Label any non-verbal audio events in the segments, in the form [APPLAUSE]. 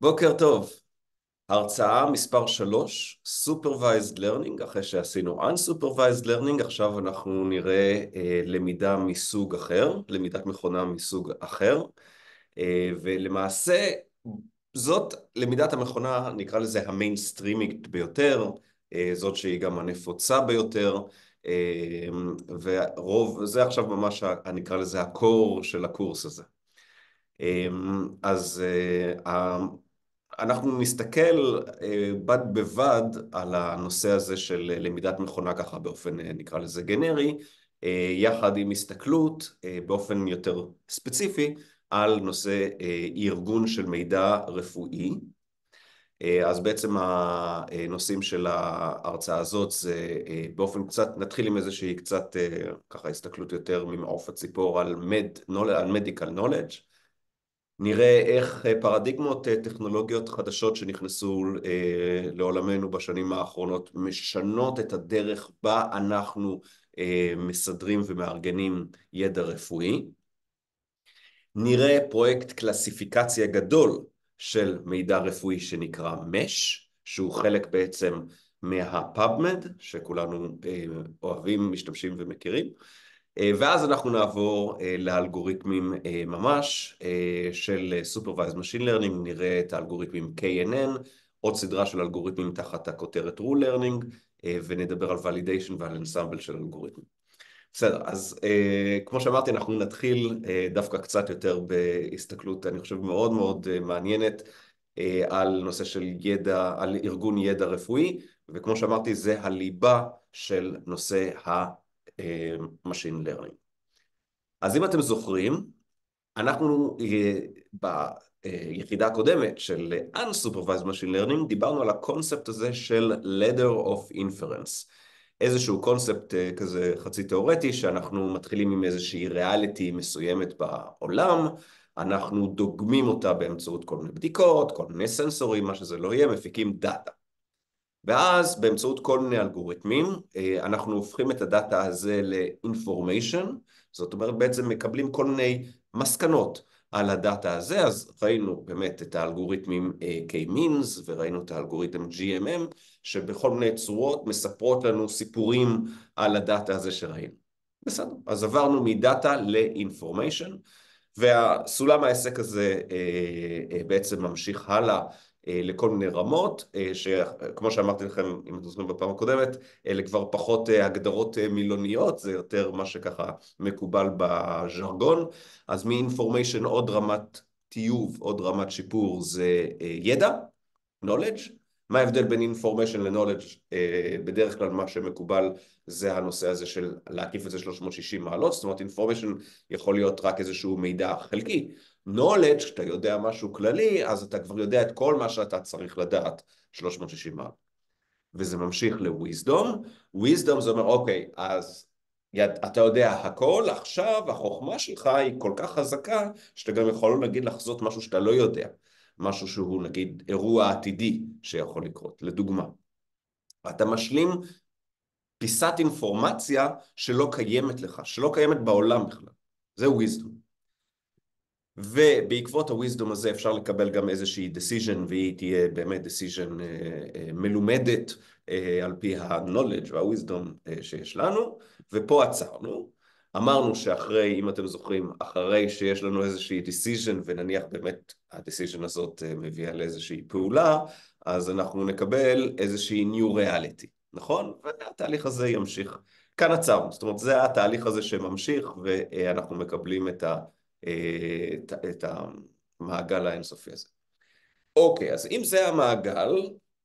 בוקר טוב. הרצאה מספר 3, Supervised Learning, אחרי שעשינו Unsupervised Learning, עכשיו אנחנו נראה אה, למידה מסוג אחר, למידת מכונה מסוג אחר, אה, ולמעשה זאת למידת המכונה, נקרא לזה המיינסטרימית ביותר, אה, זאת שהיא גם הנפוצה ביותר, אה, ורוב, זה עכשיו ממש, נקרא לזה הקור של הקורס הזה. אה, אז אה, אנחנו נסתכל אה, בד בבד על הנושא הזה של למידת מכונה ככה באופן אה, נקרא לזה גנרי, אה, יחד עם הסתכלות באופן יותר ספציפי על נושא ארגון של מידע רפואי. אז בעצם הנושאים של ההרצאה הזאת זה באופן קצת, נתחיל עם איזושהי קצת ככה הסתכלות יותר ממעוף הציפור על, med, על medical knowledge נראה איך אה, פרדיגמות אה, טכנולוגיות חדשות שנכנסו אה, לעולמנו בשנים האחרונות משנות את הדרך בה אנחנו מסדרים ומארגנים ידע רפואי. נראה פרויקט קלסיפיקציה גדול של מידע רפואי שנקרא MESH, שהוא חלק בעצם מה-PubMed, שכולנו אוהבים, משתמשים ומכירים. אה, ואז אנחנו נעבור אה, לאלגוריתמים אה, ממש של Supervised Machine Learning, נראה את האלגוריתמים KNN, עוד סדרה של אלגוריתמים תחת הכותרת Rule Learning, ונדבר על Validation ועל Ensemble של אלגוריתמים. בסדר, אז כמו שאמרתי אנחנו נתחיל דווקא קצת יותר בהסתכלות, אני חושב מאוד מאוד מעניינת, על נושא של ידע, על ארגון ידע רפואי, וכמו שאמרתי זה הליבה של נושא ה... Machine Learning. אז אם אתם זוכרים, אנחנו ביחידה הקודמת של Unsupervised Machine Learning דיברנו על הקונספט הזה של Ladder of Inference. איזשהו קונספט אה, כזה חצי תיאורטי שאנחנו מתחילים עם איזושהי ריאליטי מסוימת בעולם, אנחנו דוגמים אותה באמצעות כל מיני בדיקות, כל מיני סנסורים, מה שזה לא יהיה, מפיקים דאטה. ואז באמצעות כל מיני אלגוריתמים אה, אנחנו הופכים את הדאטה הזה ל-information, זאת אומרת בעצם מקבלים כל מיני מסקנות על הדאטה הזה, אז ראינו באמת את האלגוריתמים אה, K-means וראינו את האלגוריתם GMM שבכל מיני צורות מספרות לנו סיפורים על הדאטה הזה שראינו. בסדר, אז עברנו מדאטה ל-information והסולם העסק הזה אה, בעצם ממשיך הלאה אה, לכל מיני רמות, אה, שכמו שאמרתי לכם, אם אתם זוכרים בפעם הקודמת, אלה כבר פחות אה, הגדרות מילוניות, זה יותר מה שככה מקובל בז'רגון, אז מ-information עוד רמת טיוב, עוד רמת שיפור זה ידע, knowledge, מה ההבדל בין information ל-knowledge? בדרך כלל מה שמקובל זה הנושא הזה של להקיף את זה 360 מעלות, זאת אומרת information יכול להיות רק איזשהו מידע חלקי, knowledge, כשאתה יודע משהו כללי, אז אתה כבר יודע את כל מה שאתה צריך לדעת 360 מעלות. וזה ממשיך ל-wisdom, wisdom זה אומר אוקיי, אז אתה יודע הכל, עכשיו החוכמה שלך היא כל כך חזקה שאתה גם יכול נגיד לחזות משהו שאתה לא יודע, משהו שהוא נגיד אירוע עתידי שיכול לקרות, לדוגמה. אתה משלים פיסת אינפורמציה שלא קיימת לך, שלא קיימת בעולם בכלל, זה wisdom. ובעקבות הוויזדום הזה אפשר לקבל גם איזושהי decision והיא תהיה באמת decision אה, אה, מלומדת אה, על פי ה-knowledge וה-wisdom שיש לנו ופה עצרנו אמרנו שאחרי, אם אתם זוכרים, אחרי שיש לנו איזושהי decision ונניח באמת ה-decision הזאת מביאה לאיזושהי פעולה אז אנחנו נקבל איזושהי new reality, נכון? והתהליך הזה ימשיך. כאן עצרנו, זאת אומרת זה התהליך הזה שממשיך ואנחנו מקבלים את ה... את, את המעגל האינסופי הזה. אוקיי, אז אם זה המעגל,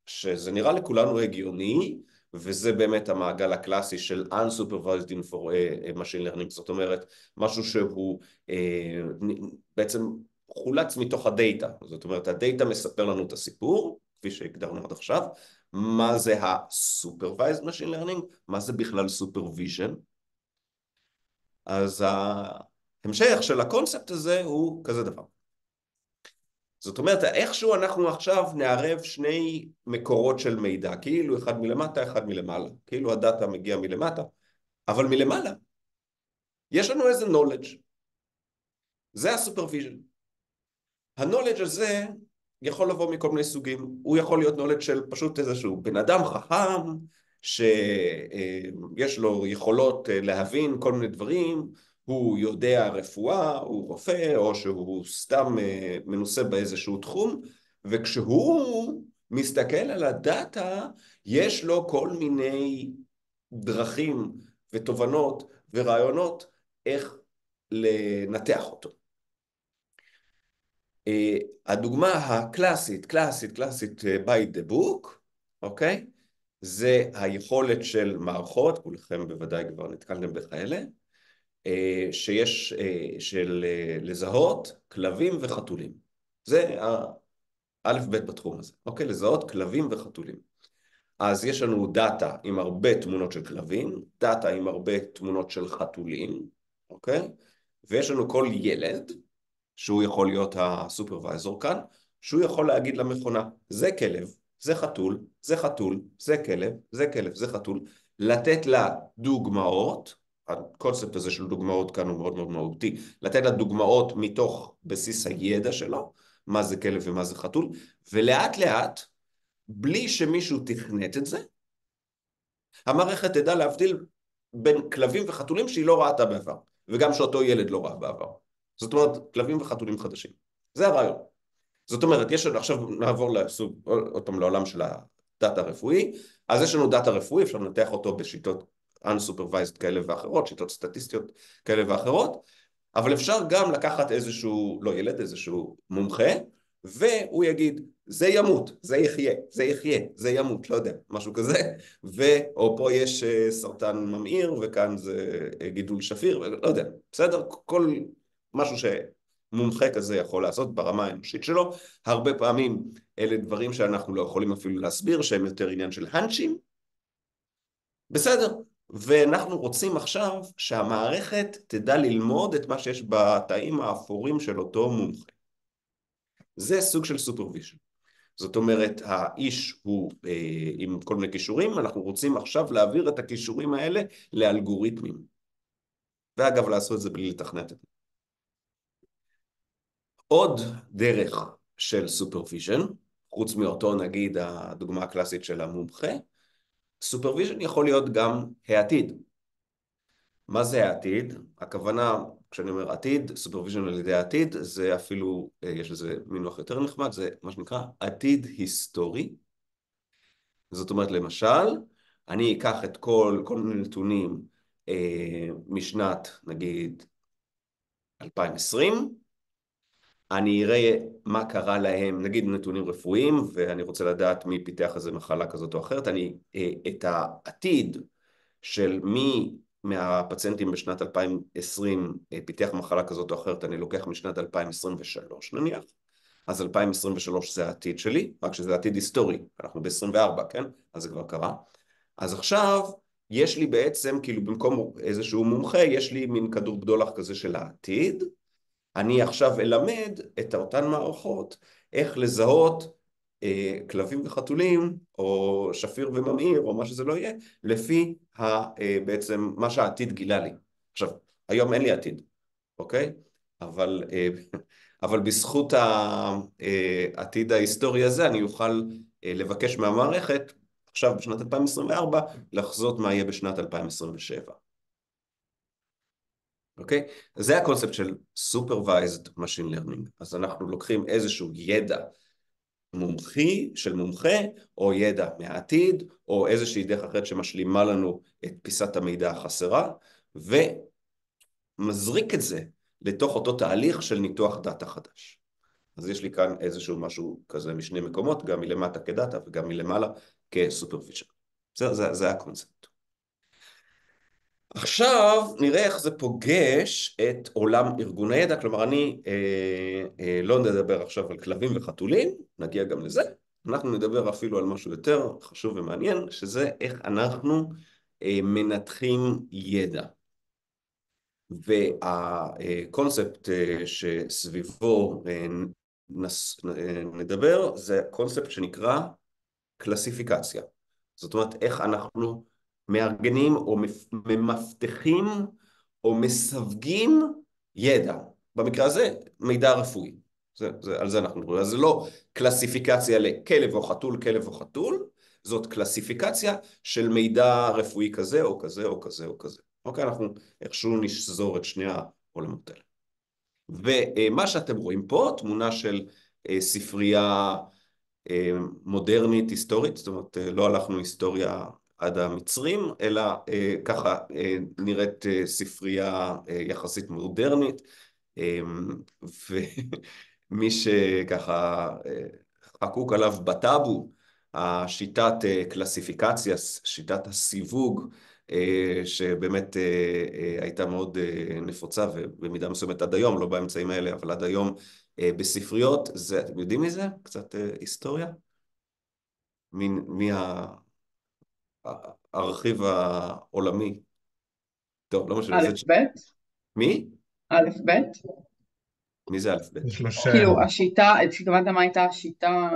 שזה נראה לכולנו הגיוני, וזה באמת המעגל הקלאסי של Unsupervised for אה, Machine Learning, זאת אומרת, משהו שהוא אה, בעצם חולץ מתוך הדאטה, זאת אומרת, הדאטה מספר לנו את הסיפור, כפי שהגדרנו עד עכשיו, מה זה ה-Supervised Machine Learning, מה זה בכלל Supervision, אז המשך של הקונספט הזה הוא כזה דבר. זאת אומרת, איכשהו אנחנו עכשיו נערב שני מקורות של מידע, כאילו אחד מלמטה, אחד מלמעלה, כאילו הדאטה מגיע מלמטה, אבל מלמעלה. יש לנו איזה knowledge. זה ה supervision. ה-knowledge הזה יכול לבוא מכל מיני סוגים, הוא יכול להיות knowledge של פשוט איזשהו בן אדם חכם שיש לו יכולות להבין כל מיני דברים, הוא יודע רפואה, הוא רופא, או שהוא סתם מנוסה באיזשהו תחום, וכשהוא מסתכל על ה data, יש לו כל מיני דרכים ותובנות ורעיונות איך לנתח אותו. אה, הדוגמה הקלאסית, קלאסית, קלאסית אה, by the book, אוקיי? זה היכולת של מערכות, כולכם בוודאי כבר נתקלתם בכאלה, אה, שיש, של לזהות כלבים וחתולים. זה האלף בית בתחום הזה, אוקיי? לזהות כלבים וחתולים. אז יש לנו data עם הרבה תמונות של כלבים, data עם הרבה תמונות של חתולים, אוקיי? ויש לנו כל ילד, שהוא יכול להיות ה supervisor כאן, שהוא יכול להגיד למכונה, זה כלב, זה חתול, זה חתול, זה כלב, זה כלב, זה חתול, לתת לה דוגמאות, הקונספט הזה של דוגמאות כאן הוא מאוד מאוד מהותי, לתת לה דוגמאות מתוך בסיס הידע שלו, מה זה כלב ומה זה חתול, ולאט לאט, בלי שמישהו תכנת את זה, המערכת תדע להבדיל בין כלבים וחתולים שהיא לא ראתה בעבר, וגם שאותו ילד לא ראה בעבר. זאת אומרת, כלבים וחתולים חדשים. זה הרעיון. זאת אומרת, יש לנו, עכשיו נעבור לסוג, עוד פעם לעולם של הדאטה הרפואי, אז יש לנו דאטה רפואי, אפשר לנתח אותו בשיטות unsupervised כאלה ואחרות, שיטות סטטיסטיות כאלה ואחרות, אבל אפשר גם לקחת איזשהו, לא ילד, איזשהו מומחה, והוא יגיד, זה ימות, זה יחיה, זה יחיה, זה ימות, לא יודע, משהו כזה, ו... או פה יש אה, סרטן ממאיר, וכאן זה אה, גידול שפיר, לא יודע, בסדר? כל משהו שמומחה כזה יכול לעשות ברמה האנושית שלו, הרבה פעמים אלה דברים שאנחנו לא יכולים אפילו להסביר, שהם יותר עניין של האנצ'ים, בסדר, ואנחנו רוצים עכשיו שהמערכת תדע ללמוד את מה שיש בתאים האפורים של אותו מומחה. זה סוג של supervision. זאת אומרת, האיש הוא אה, עם כל מיני כישורים, אנחנו רוצים עכשיו להעביר את הכישורים האלה לאלגוריתמים. ואגב, לעשות את זה בלי לתכנת את זה. עוד דרך של supervision, חוץ מאותו נגיד הדוגמה הקלאסית של המומחה, supervision יכול להיות גם העתיד. מה זה העתיד? הכוונה, כשאני אומר עתיד, supervision על ידי העתיד, זה אפילו, אה, יש לזה מינוח יותר נחמד, זה מה שנקרא עתיד היסטורי. זאת אומרת, למשל, אני אקח את כל, כל מיני נתונים אה, משנת, נגיד, 2020, אני אראה מה קרה להם, נגיד נתונים רפואיים, ואני רוצה לדעת מי פיתח איזה מחלה כזאת או אחרת, אני אה, את העתיד של מי מהפציינטים בשנת 2020 אה, פיתח מחלה כזאת או אחרת, אני לוקח משנת 2023 נניח, אז 2023 זה העתיד שלי, רק שזה עתיד היסטורי, אנחנו ב-24, כן? אז זה כבר קרה. אז עכשיו יש לי בעצם, כאילו במקום איזשהו מומחה, יש לי מין כדור בדולח כזה של העתיד, אני עכשיו אלמד את אותן מערכות איך לזהות אה, כלבים וחתולים, או שפיר וממאיר, או מה שזה לא יהיה, לפי ה, אה, בעצם מה שהעתיד גילה לי. עכשיו, היום אין לי עתיד, אוקיי? אבל, אה, אבל בזכות העתיד אה, ההיסטורי הזה אני אוכל אה, לבקש מהמערכת עכשיו בשנת 2024 לחזות מה יהיה בשנת 2027. אוקיי? זה הקונספט של Supervised Machine Learning. אז אנחנו לוקחים איזשהו ידע מומחי של מומחה, או ידע מהעתיד, או איזושהי דרך אחרת שמשלימה לנו את פיסת המידע החסרה, ומזריק את זה לתוך אותו תהליך של ניתוח דאטה חדש. אז יש לי כאן איזשהו משהו כזה משני מקומות, גם מלמטה כדאטה וגם מלמעלה כסופרפיצ'ר. זה, זה, זה הקונספט. עכשיו נראה איך זה פוגש את עולם ארגון הידע, כלומר אני אה, אה, לא נדבר עכשיו על כלבים וחתולים, נגיע גם לזה, אנחנו נדבר אפילו על משהו יותר חשוב ומעניין, שזה איך אנחנו אה, מנתחים ידע. והקונספט אה, שסביבו אה, נס, אה, נדבר זה קונספט שנקרא קלסיפיקציה. זאת אומרת איך אנחנו מארגנים או ממפתחים או מסווגים ידע, במקרה הזה מידע רפואי, זה, זה, על זה אנחנו מדברים. אז זה לא קלסיפיקציה לכלב או חתול, כלב או חתול, זאת קלסיפיקציה של מידע רפואי כזה או כזה או כזה או כזה. אוקיי, אנחנו איכשהו נשזור את שני העולמות האלה. ומה שאתם רואים פה, תמונה של אה, ספרייה אה, מודרנית היסטורית, זאת אומרת אה, לא הלכנו היסטוריה עד המצרים, אלא ככה נראית ספרייה יחסית מודרנית, ומי [LAUGHS] שככה חקוק עליו בטאבו, השיטת קלסיפיקציה, שיטת הסיווג, אה, שבאמת אה, אה, הייתה מאוד נפוצה ובמידה מסוימת עד היום, לא באמצעים האלה, אבל עד היום בספריות, זה, אתם יודעים מזה? קצת היסטוריה? מי הרכיב העולמי? טוב, לא משנה. א' ב'? מי? א' ב'? מי זה א' ב'? כאילו, השיטה, התכוונת מה הייתה השיטה?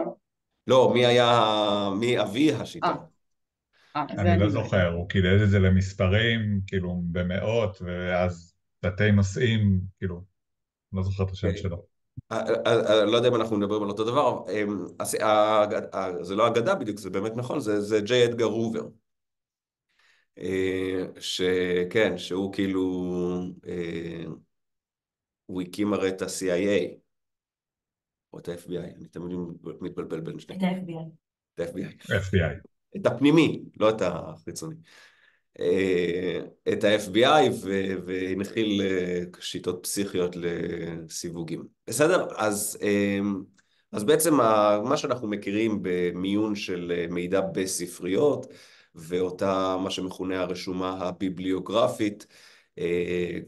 לא, מי היה, מי אבי השיטה? אה, אני לא זוכר, הוא קידד את זה למספרים, כאילו במאות, ואז תתי נושאים, כאילו, לא זוכר את השם אה, שלו. אה, לא יודע אם אנחנו מדברים על אותו דבר, זה לא אגדה בדיוק, זה באמת נכון, זה ג'יי אדגר רובר. שכן, שהוא כאילו, הוא הקים הרי את ה-CIA, או את ה-FBI, אני תמיד מתבלבל בין שניהם. את ה-FBI. את ה-FBI. את הפנימי, לא את החיצוני. אה, את ה-FBI והנחיל אה, שיטות פסיכיות לסיווגים. בסדר? אז, אה, אז בעצם מה שאנחנו מכירים במיון של מידע בספריות ואותה מה שמכונה הרשומה הביבליוגרפית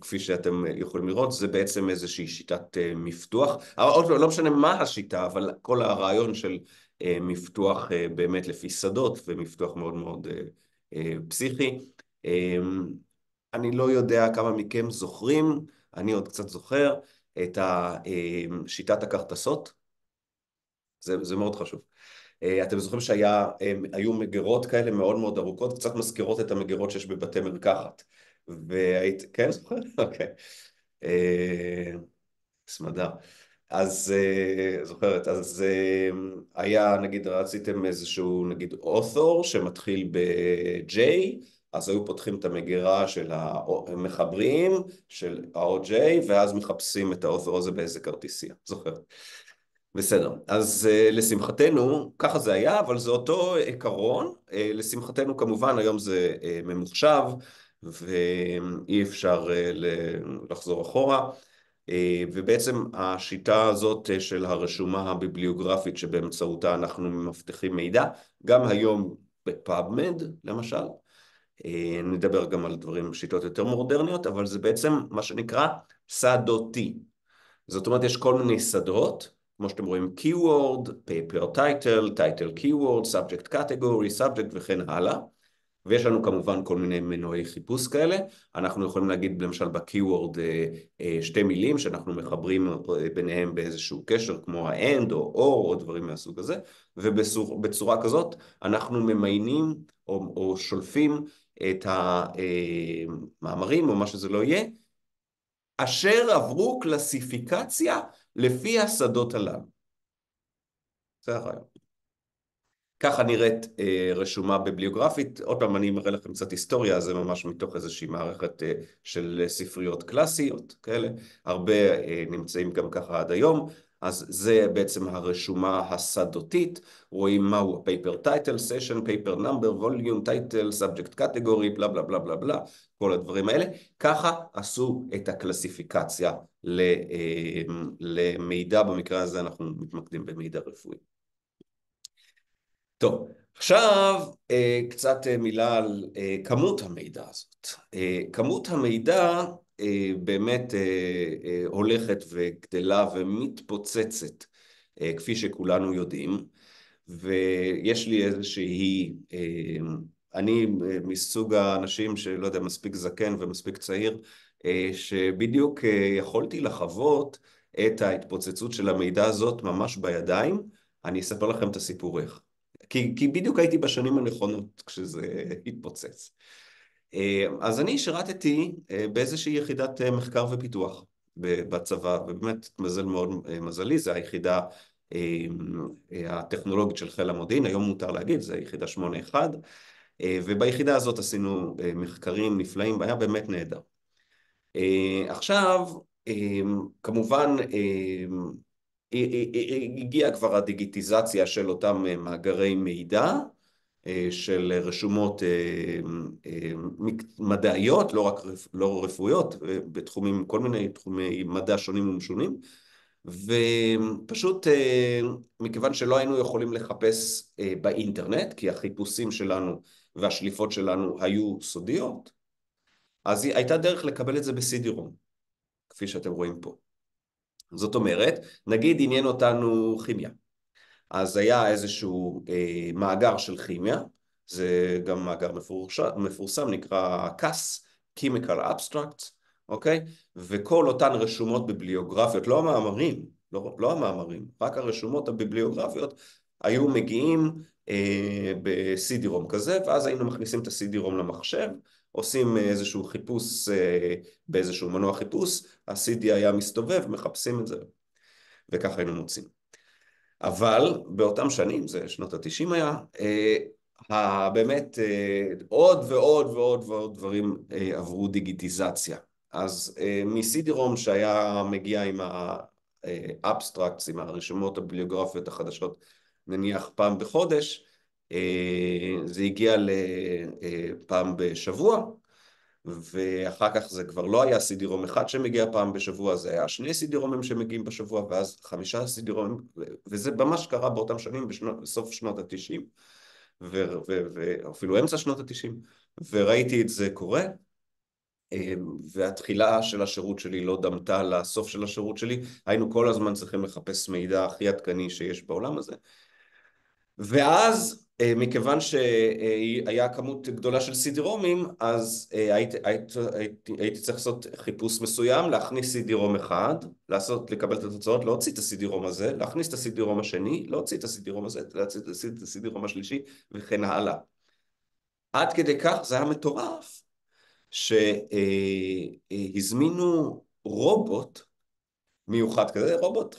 כפי שאתם יכולים לראות, זה בעצם איזושהי שיטת מפתוח. עוד לא, לא משנה מה השיטה, אבל כל הרעיון של אה, מפתוח אה, באמת לפי שדות ומפתוח מאוד מאוד אה, פסיכי. אני לא יודע כמה מכם זוכרים, אני עוד קצת זוכר, את שיטת הכרטסות. זה, זה מאוד חשוב. אתם זוכרים שהיו מגירות כאלה מאוד מאוד ארוכות, קצת מזכירות את המגירות שיש בבתי מרקחת. והיית, כן זוכר? [LAUGHS] אוקיי. סמדר. אז uh, זוכרת, אז היה נגיד רציתם איזשהו נגיד אותור שמתחיל ב-J, אז היו פותחים את המגירה של המחברים של ה-OJ ואז מחפשים את האותור הזה באיזה כרטיסייה, זוכרת. בסדר, אז uh, לשמחתנו, ככה זה היה, אבל זה אותו עיקרון, uh, לשמחתנו כמובן היום זה uh, ממוחשב ואי אפשר uh, לחזור אחורה. אה, ובעצם השיטה הזאת אה, של הרשומה הביבליוגרפית שבאמצעותה אנחנו מבטיחים מידע, גם היום בפאבמד למשל, נדבר גם על דברים, שיטות יותר מודרניות, אבל זה בעצם מה שנקרא שדותי. זאת אומרת, יש כל מיני שדות, כמו שאתם רואים, keyword, paper title, title keyword, subject category, subject וכן הלאה. ויש לנו כמובן כל מיני מנועי חיפוש כאלה, אנחנו יכולים להגיד למשל בקיוורד אה, אה, שתי מילים שאנחנו מחברים אה, ביניהם באיזשהו קשר כמו ה-end או or או דברים מהסוג הזה, ובצורה כזאת אנחנו ממיינים או, או שולפים את המאמרים או מה שזה לא יהיה, אשר עברו קלסיפיקציה לפי השדות הללו. זה הרעיון. ככה נראית אה, רשומה ביבליוגרפית. עוד פעם, אני מראה לכם קצת היסטוריה, זה ממש מתוך איזושהי מערכת אה, של ספריות קלאסיות כאלה. הרבה אה, נמצאים גם ככה עד היום. אז זה בעצם הרשומה השדותית, רואים מהו ה-paper title, session, paper number, volume, title, subject category, בלה בלה בלה בלה בלה, כל הדברים האלה. ככה עשו את הקלסיפיקציה אה, למידע, במקרה הזה אנחנו מתמקדים במידע רפואי. טוב, עכשיו אה, קצת אה, מילה על אה, כמות המידע הזאת. כמות המידע באמת הולכת וגדלה ומתפוצצת, כפי שכולנו יודעים, ויש לי איזושהי, אני מסוג האנשים שלא יודע, מספיק זקן ומספיק צעיר, שבדיוק יכולתי לחוות את ההתפוצצות של המידע הזאת ממש בידיים, אני אספר לכם את הסיפור איך. כי, כי בדיוק הייתי בשנים הנכונות כשזה התפוצץ. אה, אז אני שירתתי אה, באיזושהי יחידת אה, מחקר ופיתוח, בצבא, ובאמת מזל מאוד מזלי, זה היחידה הטכנולוגית של חיל המודיעין, היום מותר להגיד, זה יחידה 81, וביחידה הזאת עשינו מחקרים נפלאים, והיה באמת נהדר. עכשיו, כמובן הגיעה כבר הדיגיטיזציה של אותם מאגרי מידע, של רשומות מדעיות, לא רק לא רפואיות, בתחומים, כל מיני תחומי מדע שונים ומשונים, ופשוט מכיוון שלא היינו יכולים לחפש באינטרנט, כי החיפושים שלנו והשליפות שלנו היו סודיות, אז הייתה דרך לקבל את זה בסידירום, כפי שאתם רואים פה. זאת אומרת, נגיד עניין אותנו כימיה. אז היה איזשהו אה, מאגר של כימיה, זה גם מאגר מפורסם, נקרא CAS, Chemical Abstracts, אוקיי? וכל אותן רשומות ביבליוגרפיות, לא המאמרים, לא, לא המאמרים, רק הרשומות הביבליוגרפיות, היו מגיעים אה, בסידירום כזה, ואז היינו מכניסים את הסידירום למחשב, עושים איזשהו חיפוש אה, באיזשהו מנוע חיפוש, ה-CD היה מסתובב, מחפשים את זה, וככה היינו מוצאים. אבל באותם שנים, זה שנות התשעים היה, אה, באמת אה, עוד ועוד ועוד ועוד דברים אה, עברו דיגיטיזציה. אז מסידי-רום שהיה מגיע עם האבסטרקטס, עם הרשימות הביבליוגרפיות החדשות, נניח פעם בחודש, זה הגיע לפעם בשבוע, ואחר כך זה כבר לא היה סידירום אחד שמגיע פעם בשבוע, זה היה שני סידירומים שמגיעים בשבוע, ואז חמישה סידירומים, וזה ממש קרה באותם שנים, בסוף שנות התשעים, ואפילו אמצע שנות התשעים, וראיתי את זה קורה, והתחילה של השירות שלי לא דמתה לסוף של השירות שלי, היינו כל הזמן צריכים לחפש מידע הכי עדכני שיש בעולם הזה, ואז מכיוון שהיה כמות גדולה של סידירומים, אז אה, הייתי, הייתי, הייתי, הייתי צריך לעשות חיפוש מסוים, להכניס סידירום אחד, לעשות, לקבל את התוצאות, להוציא את הסידירום הזה, להכניס את הסידירום השני, להוציא את הסידירום הזה, להוציא את הסידירום השלישי, וכן הלאה. עד כדי כך זה היה מטורף, שהזמינו אה, רובוט מיוחד כזה, רובוט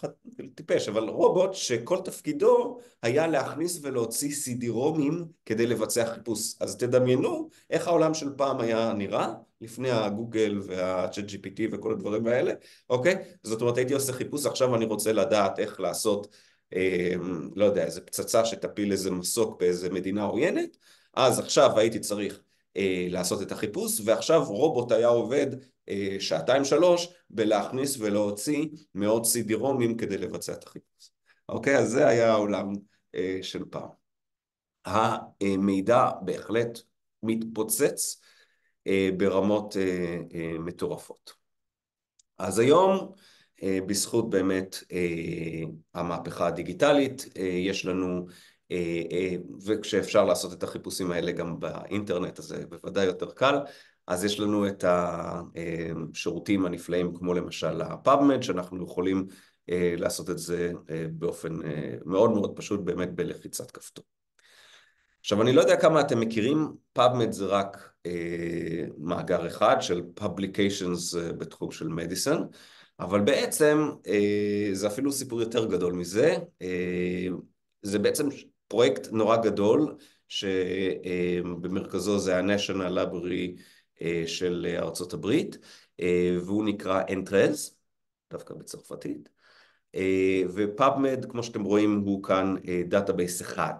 טיפש, אבל רובוט שכל תפקידו היה להכניס ולהוציא סידירומים כדי לבצע חיפוש. אז תדמיינו איך העולם של פעם היה נראה, לפני הגוגל והצ'אט GPT וכל הדברים האלה, אוקיי? זאת אומרת הייתי עושה חיפוש, עכשיו אני רוצה לדעת איך לעשות, אה, לא יודע, איזה פצצה שתפיל איזה מסוק באיזה מדינה עוינת, אז עכשיו הייתי צריך אה, לעשות את החיפוש, ועכשיו רובוט היה עובד שעתיים שלוש בלהכניס ולהוציא מאות סידירומים כדי לבצע את החיפוש. אוקיי? אז זה היה העולם אה, של פעם. המידע בהחלט מתפוצץ אה, ברמות מטורפות. אז היום בזכות באמת המהפכה הדיגיטלית יש לנו וכשאפשר לעשות את החיפושים האלה גם באינטרנט אז זה בוודאי יותר קל אז יש לנו את השירותים הנפלאים כמו למשל הפאבמד שאנחנו יכולים אה, לעשות את זה אה, באופן אה, מאוד מאוד פשוט באמת בלחיצת כפתור. עכשיו אני לא יודע כמה אתם מכירים, PubMed זה רק מאגר אחד של Publications בתחום של medicine, אבל בעצם זה אפילו סיפור יותר גדול מזה, זה בעצם פרויקט נורא גדול שבמרכזו זה ה-National Library של ארצות הברית, אה, והוא נקרא Entrez, דווקא בצרפתית, אה, ו PubMed, כמו שאתם רואים, הוא כאן database אחד,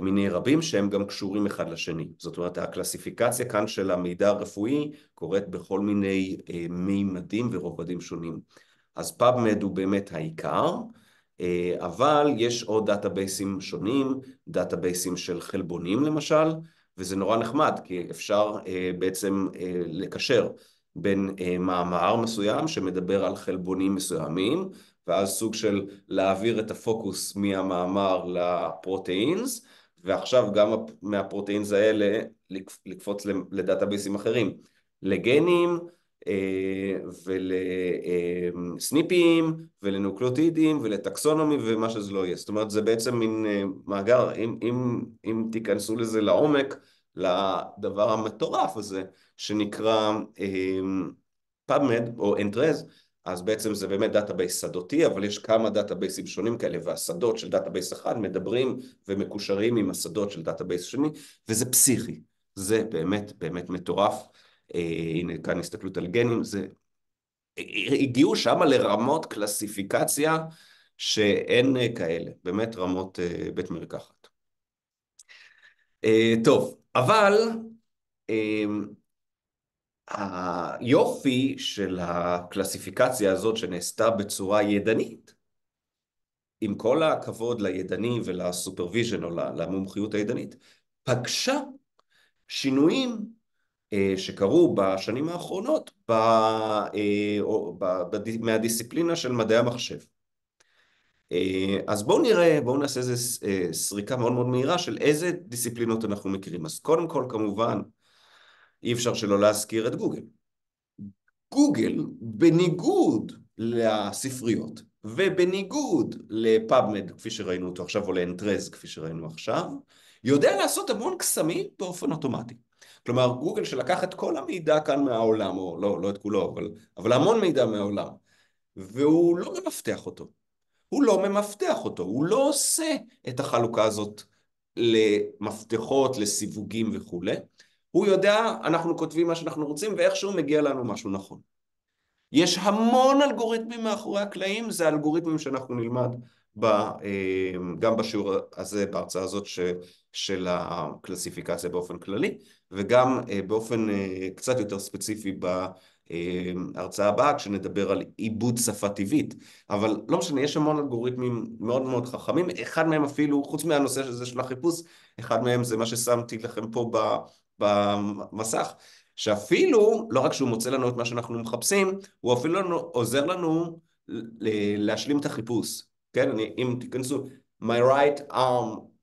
מיני רבים שהם גם קשורים אחד לשני. זאת אומרת, הקלסיפיקציה כאן של המידע הרפואי קורית בכל מיני מימדים ורובדים שונים. אז PubMed הוא באמת העיקר, אבל יש עוד database ים שונים, database ים של חלבונים למשל, וזה נורא נחמד, כי אפשר אה, בעצם אה, לקשר בין אה, מאמר מסוים שמדבר על חלבונים מסוימים, ואז סוג של להעביר את הפוקוס מהמאמר לפרוטאינס, ועכשיו גם מהפרוטאינס האלה לקפוץ לדאטאבייסים אחרים, לגנים ולסניפים ולנוקלוטידים ולטקסונומי ומה שזה לא יהיה. זאת אומרת זה בעצם מין מאגר, אם, אם, אם תיכנסו לזה לעומק, לדבר המטורף הזה שנקרא PubMed או Entrez, אז בעצם זה באמת database שדותי, אבל יש כמה database ים שונים כאלה, והשדות של database אחד מדברים ומקושרים עם השדות של database שני, וזה פסיכי. זה באמת באמת מטורף. אה, הנה כאן הסתכלות על גנים, זה... הגיעו שם לרמות קלסיפיקציה שאין כאלה, באמת רמות אה, בית מרקחת. אה, טוב, אבל אה, היופי של הקלסיפיקציה הזאת שנעשתה בצורה ידנית, עם כל הכבוד לידני ול supervision או למומחיות הידנית, פגשה שינויים אה, שקרו בשנים האחרונות ב, אה, ב, ב, מהדיסציפלינה של מדעי המחשב. אה, אז בואו נראה, בואו נעשה איזה סריקה מאוד מאוד מהירה של איזה דיסציפלינות אנחנו מכירים. אז קודם כל כמובן אי אפשר שלא להזכיר את גוגל. גוגל, בניגוד לספריות ובניגוד לפאבמד, כפי שראינו אותו עכשיו, או לאנטרז, כפי שראינו עכשיו, יודע לעשות המון קסמים באופן אוטומטי. כלומר, גוגל שלקח את כל המידע כאן מהעולם, או לא, לא את כולו, אבל, אבל המון מידע מהעולם, והוא לא ממפתח אותו. הוא לא ממפתח אותו, הוא לא עושה את החלוקה הזאת למפתחות, לסיווגים וכולי. הוא יודע, אנחנו כותבים מה שאנחנו רוצים, ואיכשהו מגיע לנו משהו נכון. יש המון אלגוריתמים מאחורי הקלעים, זה אלגוריתמים שאנחנו נלמד ב, אה, גם בשיעור הזה, בהרצאה הזאת ש, של הקלסיפיקציה באופן כללי, וגם אה, באופן אה, קצת יותר ספציפי בהרצאה הבאה, כשנדבר על עיבוד שפה טבעית. אבל לא משנה, יש המון אלגוריתמים מאוד מאוד חכמים, אחד מהם אפילו, חוץ מהנושא הזה של החיפוש, אחד מהם זה מה ששמתי לכם פה במסך. שאפילו, לא רק שהוא מוצא לנו את מה שאנחנו מחפשים, הוא אפילו עוזר לנו להשלים את החיפוש. כן, אני, אם תיכנסו, my right arm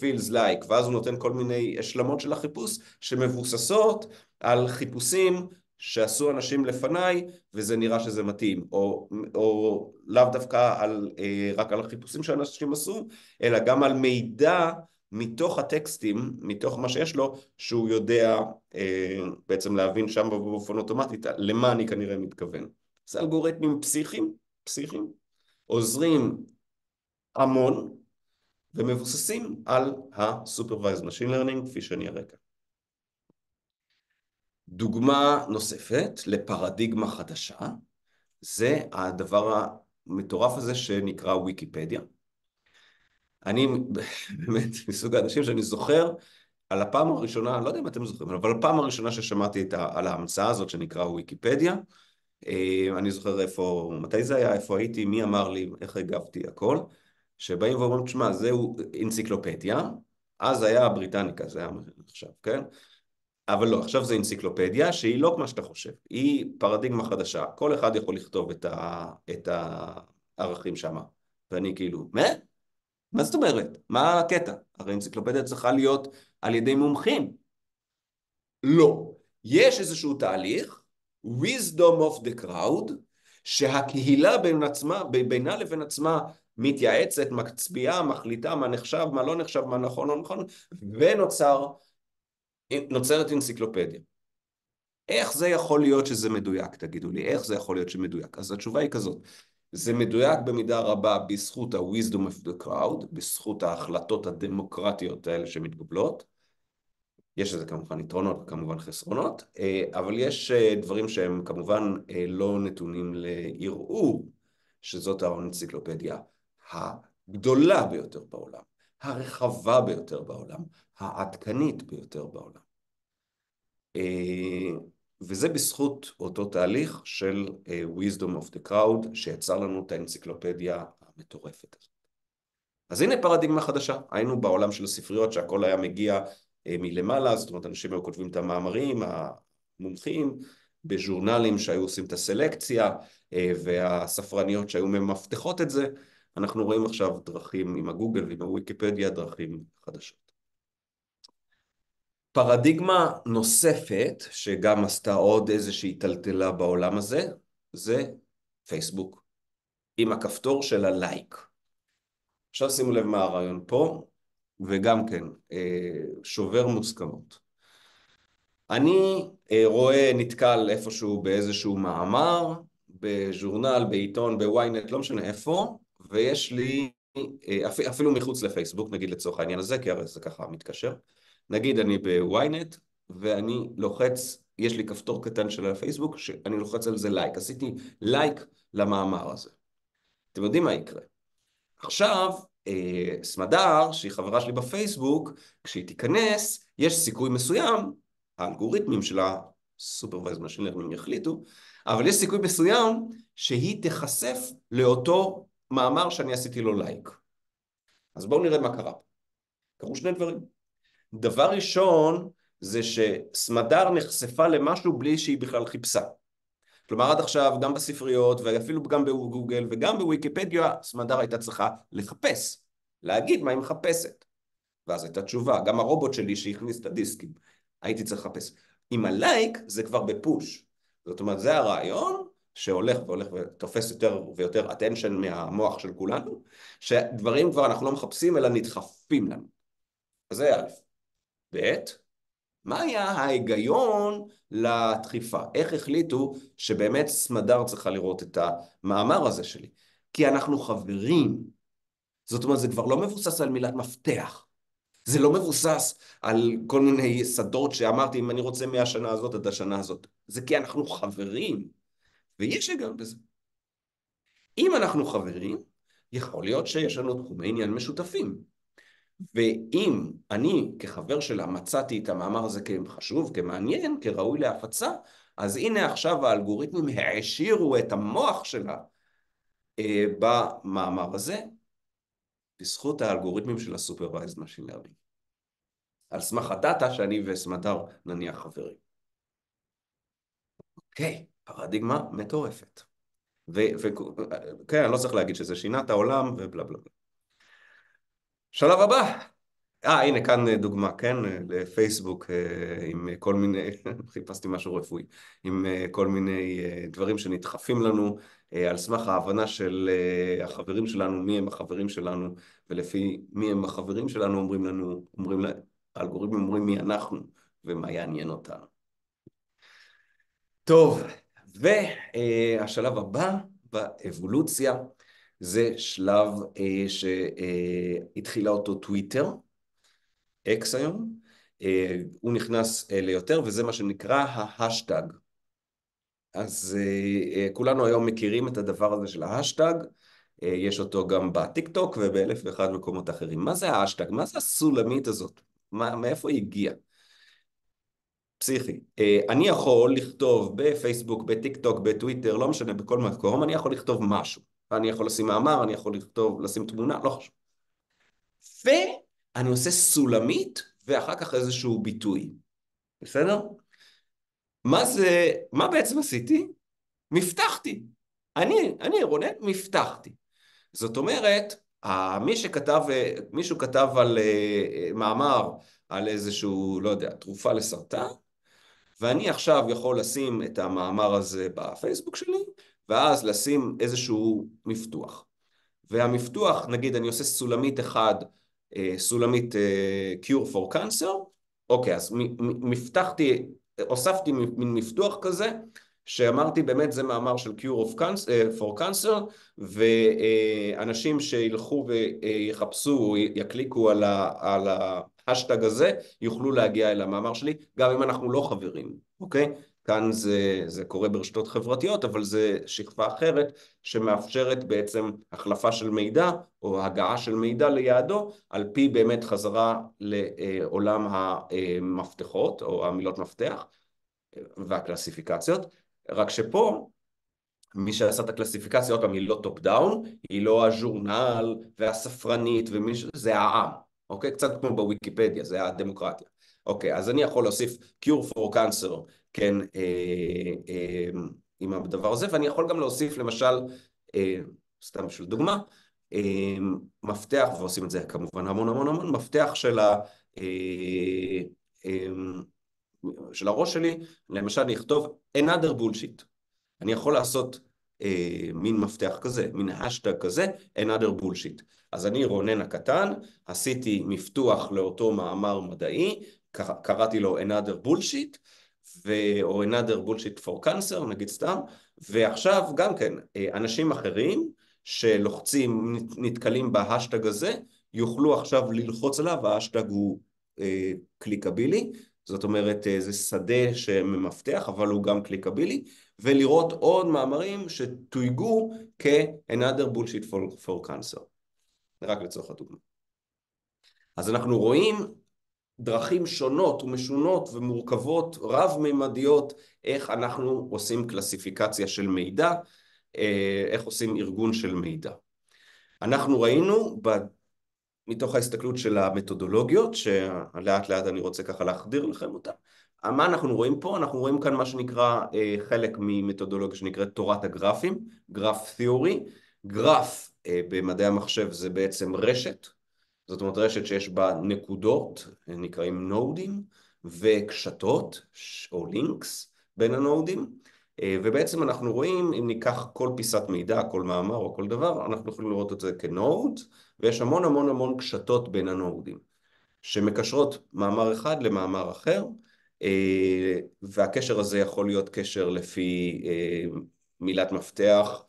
feels like, ואז הוא נותן כל מיני השלמות של החיפוש שמבוססות על חיפושים שעשו אנשים לפניי וזה נראה שזה מתאים, או, או לאו דווקא על, uh, רק על החיפושים שאנשים עשו, אלא גם על מידע מתוך הטקסטים, מתוך מה שיש לו, שהוא יודע אה, בעצם להבין שם באופן אוטומטי למה אני כנראה מתכוון. זה אלגוריתמים פסיכיים, פסיכיים, עוזרים המון ומבוססים על ה-Supervised Machine Learning כפי שאני אראה כאן. דוגמה נוספת לפרדיגמה חדשה זה הדבר המטורף הזה שנקרא ויקיפדיה. אני באמת מסוג האנשים שאני זוכר על הפעם הראשונה, לא יודע אם אתם זוכרים, אבל הפעם הראשונה ששמעתי ה, על ההמצאה הזאת שנקרא ויקיפדיה, אה, אני זוכר איפה, מתי זה היה, איפה הייתי, מי אמר לי, איך הגבתי, הכל, שבאים ואומרים, תשמע, זהו אנציקלופדיה, אז היה הבריטניקה, זה היה עכשיו, כן? אבל לא, עכשיו זה אנציקלופדיה שהיא לא כמו שאתה חושב, היא פרדיגמה חדשה, כל אחד יכול לכתוב את, ה, את הערכים שם, ואני כאילו, מה? מה זאת אומרת? מה הקטע? הרי אנציקלופדיה צריכה להיות על ידי מומחים. לא. יש איזשהו תהליך, wisdom of the crowd, שהקהילה בין עצמה, בינה לבין עצמה מתייעצת, מצביעה, מחליטה מה נחשב, מה לא נחשב, מה נכון או נכון, ונוצר, נוצרת אנציקלופדיה. איך זה יכול להיות שזה מדויק, תגידו לי, איך זה יכול להיות שמדויק? אז התשובה היא כזאת, זה מדויק במידה רבה בזכות ה-wisdom of the crowd, בזכות ההחלטות הדמוקרטיות האלה שמתקבלות. יש לזה כמובן יתרונות וכמובן חסרונות, אה, אבל יש אה, דברים שהם כמובן אה, לא נתונים לערעור, שזאת האנציקלופדיה הגדולה ביותר בעולם, הרחבה ביותר בעולם, העדכנית ביותר בעולם. וזה בזכות אותו תהליך של uh, wisdom of the crowd שיצר לנו את האנציקלופדיה המטורפת הזאת. אז הנה פרדיגמה חדשה, היינו בעולם של הספריות שהכל היה מגיע uh, מלמעלה, זאת אומרת אנשים היו כותבים את המאמרים, המומחים, בז'ורנלים שהיו עושים את הסלקציה והספרניות שהיו ממפתחות את זה, אנחנו רואים עכשיו דרכים עם הגוגל ועם הוויקיפדיה, דרכים חדשות. פרדיגמה נוספת, שגם עשתה עוד איזושהי טלטלה בעולם הזה, זה פייסבוק, עם הכפתור של הלייק. עכשיו שימו לב מה הרעיון פה, וגם כן, אה, שובר מוסכמות. אני אה, רואה, נתקל איפשהו באיזשהו מאמר, בז'ורנל, בעיתון, ב-ynet, לא משנה איפה, ויש לי, אה, אפילו מחוץ לפייסבוק, נגיד לצורך העניין הזה, כי הרי זה ככה מתקשר. נגיד אני ב-ynet, ואני לוחץ, יש לי כפתור קטן של הפייסבוק, שאני לוחץ על זה לייק. עשיתי לייק למאמר הזה. אתם יודעים מה יקרה. עכשיו, אה, סמדר, שהיא חברה שלי בפייסבוק, כשהיא תיכנס, יש סיכוי מסוים, האלגוריתמים של ה-Supervised יחליטו, אבל יש סיכוי מסוים שהיא תיחשף לאותו מאמר שאני עשיתי לו לייק. אז בואו נראה מה קרה. קרו שני דברים. דבר ראשון זה שסמדר נחשפה למשהו בלי שהיא בכלל חיפשה. כלומר עד עכשיו גם בספריות ואפילו גם בגוגל וגם בוויקיפדיה סמדר הייתה צריכה לחפש, להגיד מה היא מחפשת. ואז הייתה תשובה, גם הרובוט שלי שהכניס את הדיסקים, הייתי צריך לחפש. עם הלייק זה כבר בפוש. זאת אומרת זה הרעיון שהולך והולך ותופס יותר ויותר attention מהמוח של כולנו, שדברים כבר אנחנו לא מחפשים אלא נדחפים לנו. אז זה א', ב', מה היה ההיגיון לדחיפה? איך החליטו שבאמת סמדר צריכה לראות את המאמר הזה שלי? כי אנחנו חברים. זאת אומרת, זה כבר לא מבוסס על מילת מפתח. זה לא מבוסס על כל מיני שדות שאמרתי, אם אני רוצה מהשנה הזאת עד השנה הזאת. זה כי אנחנו חברים. ויש היגיון בזה. אם אנחנו חברים, יכול להיות שיש לנו תחומי עניין משותפים. ואם אני כחבר שלה מצאתי את המאמר הזה כחשוב, כמעניין, כראוי להפצה, אז הנה עכשיו האלגוריתמים העשירו את המוח שלה אה, במאמר הזה, בזכות האלגוריתמים של ה-Supervised Machine Learning. על סמך הדאטה שאני וסמדר נניח חברים. אוקיי, פרדיגמה מטורפת. וכן, אני לא צריך להגיד שזה שינה את העולם ובלה בלה. שלב הבא. אה, הנה כאן דוגמה, כן? לפייסבוק אה, עם כל מיני, [LAUGHS] חיפשתי משהו רפואי, עם אה, כל מיני אה, דברים שנדחפים לנו על סמך ההבנה של החברים שלנו, מי הם החברים שלנו, ולפי מי הם החברים שלנו אומרים לנו, אומרים, האלגוריתמים אומרים מי אנחנו ומה יעניין אותנו. טוב, והשלב הבא באבולוציה זה שלב אה, שהתחילה אותו טוויטר, אקס היום, אה, הוא נכנס אה, ליותר וזה מה שנקרא ההשטג. אז כולנו היום מכירים את הדבר הזה של ההשטג, יש אותו גם בטיק טוק ובאלף ואחד מקומות אחרים. מה זה ההשטג? מה זה הסולמית הזאת? מה, מאיפה היא הגיעה? פסיכי. אה, אני יכול לכתוב בפייסבוק, בטיק טוק, בטוויטר, לא משנה, בכל מקום, אני יכול לכתוב משהו. אני יכול לשים מאמר, אני יכול לכתוב, לשים תמונה, לא חשוב. ואני עושה סולמית ואחר כך איזשהו ביטוי. בסדר? מה זה, מה בעצם עשיתי? מפתחתי. אני, אני רונן, מפתחתי. זאת אומרת, מי שכתב, מישהו כתב על אה, מאמר על איזשהו, לא יודע, תרופה לסרטן, ואני עכשיו יכול לשים את המאמר הזה בפייסבוק שלי, ואז לשים איזשהו מפתוח. והמפתוח, נגיד אני עושה סולמית אחד, אה, סולמית אה, Cure for Cancer, אוקיי, אז מפתחתי, הוספתי מין מפתוח כזה, שאמרתי באמת זה מאמר של Cure of cancer, אה, for Cancer, ואנשים שילכו ויחפשו, יקליקו על, ה, על ההשטג הזה, יוכלו להגיע אל המאמר שלי, גם אם אנחנו לא חברים, אוקיי? כאן זה, זה קורה ברשתות חברתיות, אבל זה שכבה אחרת שמאפשרת בעצם החלפה של מידע או הגעה של מידע ליעדו על פי באמת חזרה לעולם המפתחות או המילות מפתח והקלסיפיקציות, רק שפה מי שעשה את הקלסיפיקציה, עוד פעם, היא לא top down, היא לא הז'ורנל והספרנית ומישהו, זה העם, אוקיי? קצת כמו בוויקיפדיה, זה הדמוקרטיה. אוקיי, אז אני יכול להוסיף cure for cancer כן, אה, אה, עם הדבר הזה, ואני יכול גם להוסיף למשל, אה, סתם בשביל דוגמה, מפתח, ועושים את זה כמובן המון המון המון, מפתח של, ה, של הראש שלי, למשל אני אכתוב another bullshit. אני יכול לעשות אה, מין מפתח כזה, מין השטג כזה, another bullshit. אז אני רונן הקטן, עשיתי מפתוח לאותו מאמר מדעי, קראתי לו another bullshit, ו... או another bullshit for cancer, נגיד סתם, ועכשיו גם כן, אנשים אחרים שלוחצים, נתקלים בהשטג הזה, יוכלו עכשיו ללחוץ עליו, וההשטג הוא אה, קליקבילי, זאת אומרת זה שדה שממפתח אבל הוא גם קליקבילי, ולראות עוד מאמרים שתויגו כ-another bullshit for, for cancer, רק לצורך הדוגמה. אז אנחנו רואים דרכים שונות ומשונות ומורכבות רב-ממדיות איך אנחנו עושים קלסיפיקציה של מידע, אה, איך עושים ארגון של מידע. אנחנו ראינו מתוך ההסתכלות של המתודולוגיות, שלאט לאט אני רוצה ככה להחדיר לכם אותה. מה אנחנו רואים פה? אנחנו רואים כאן מה שנקרא אה, חלק ממתודולוגיה שנקראת תורת הגרפים, graph theory. גרף אה, במדעי המחשב זה בעצם רשת, זאת אומרת רשת שיש בה נקודות, נקראים נודים, וקשתות או links בין הנודים, אה, ובעצם אנחנו רואים, אם ניקח כל פיסת מידע, כל מאמר או כל דבר, אנחנו יכולים לראות את זה כ node, ויש המון המון המון קשתות בין הנודים, שמקשרות מאמר אחד למאמר אחר, אה, והקשר הזה יכול להיות קשר לפי אה, מילת מפתח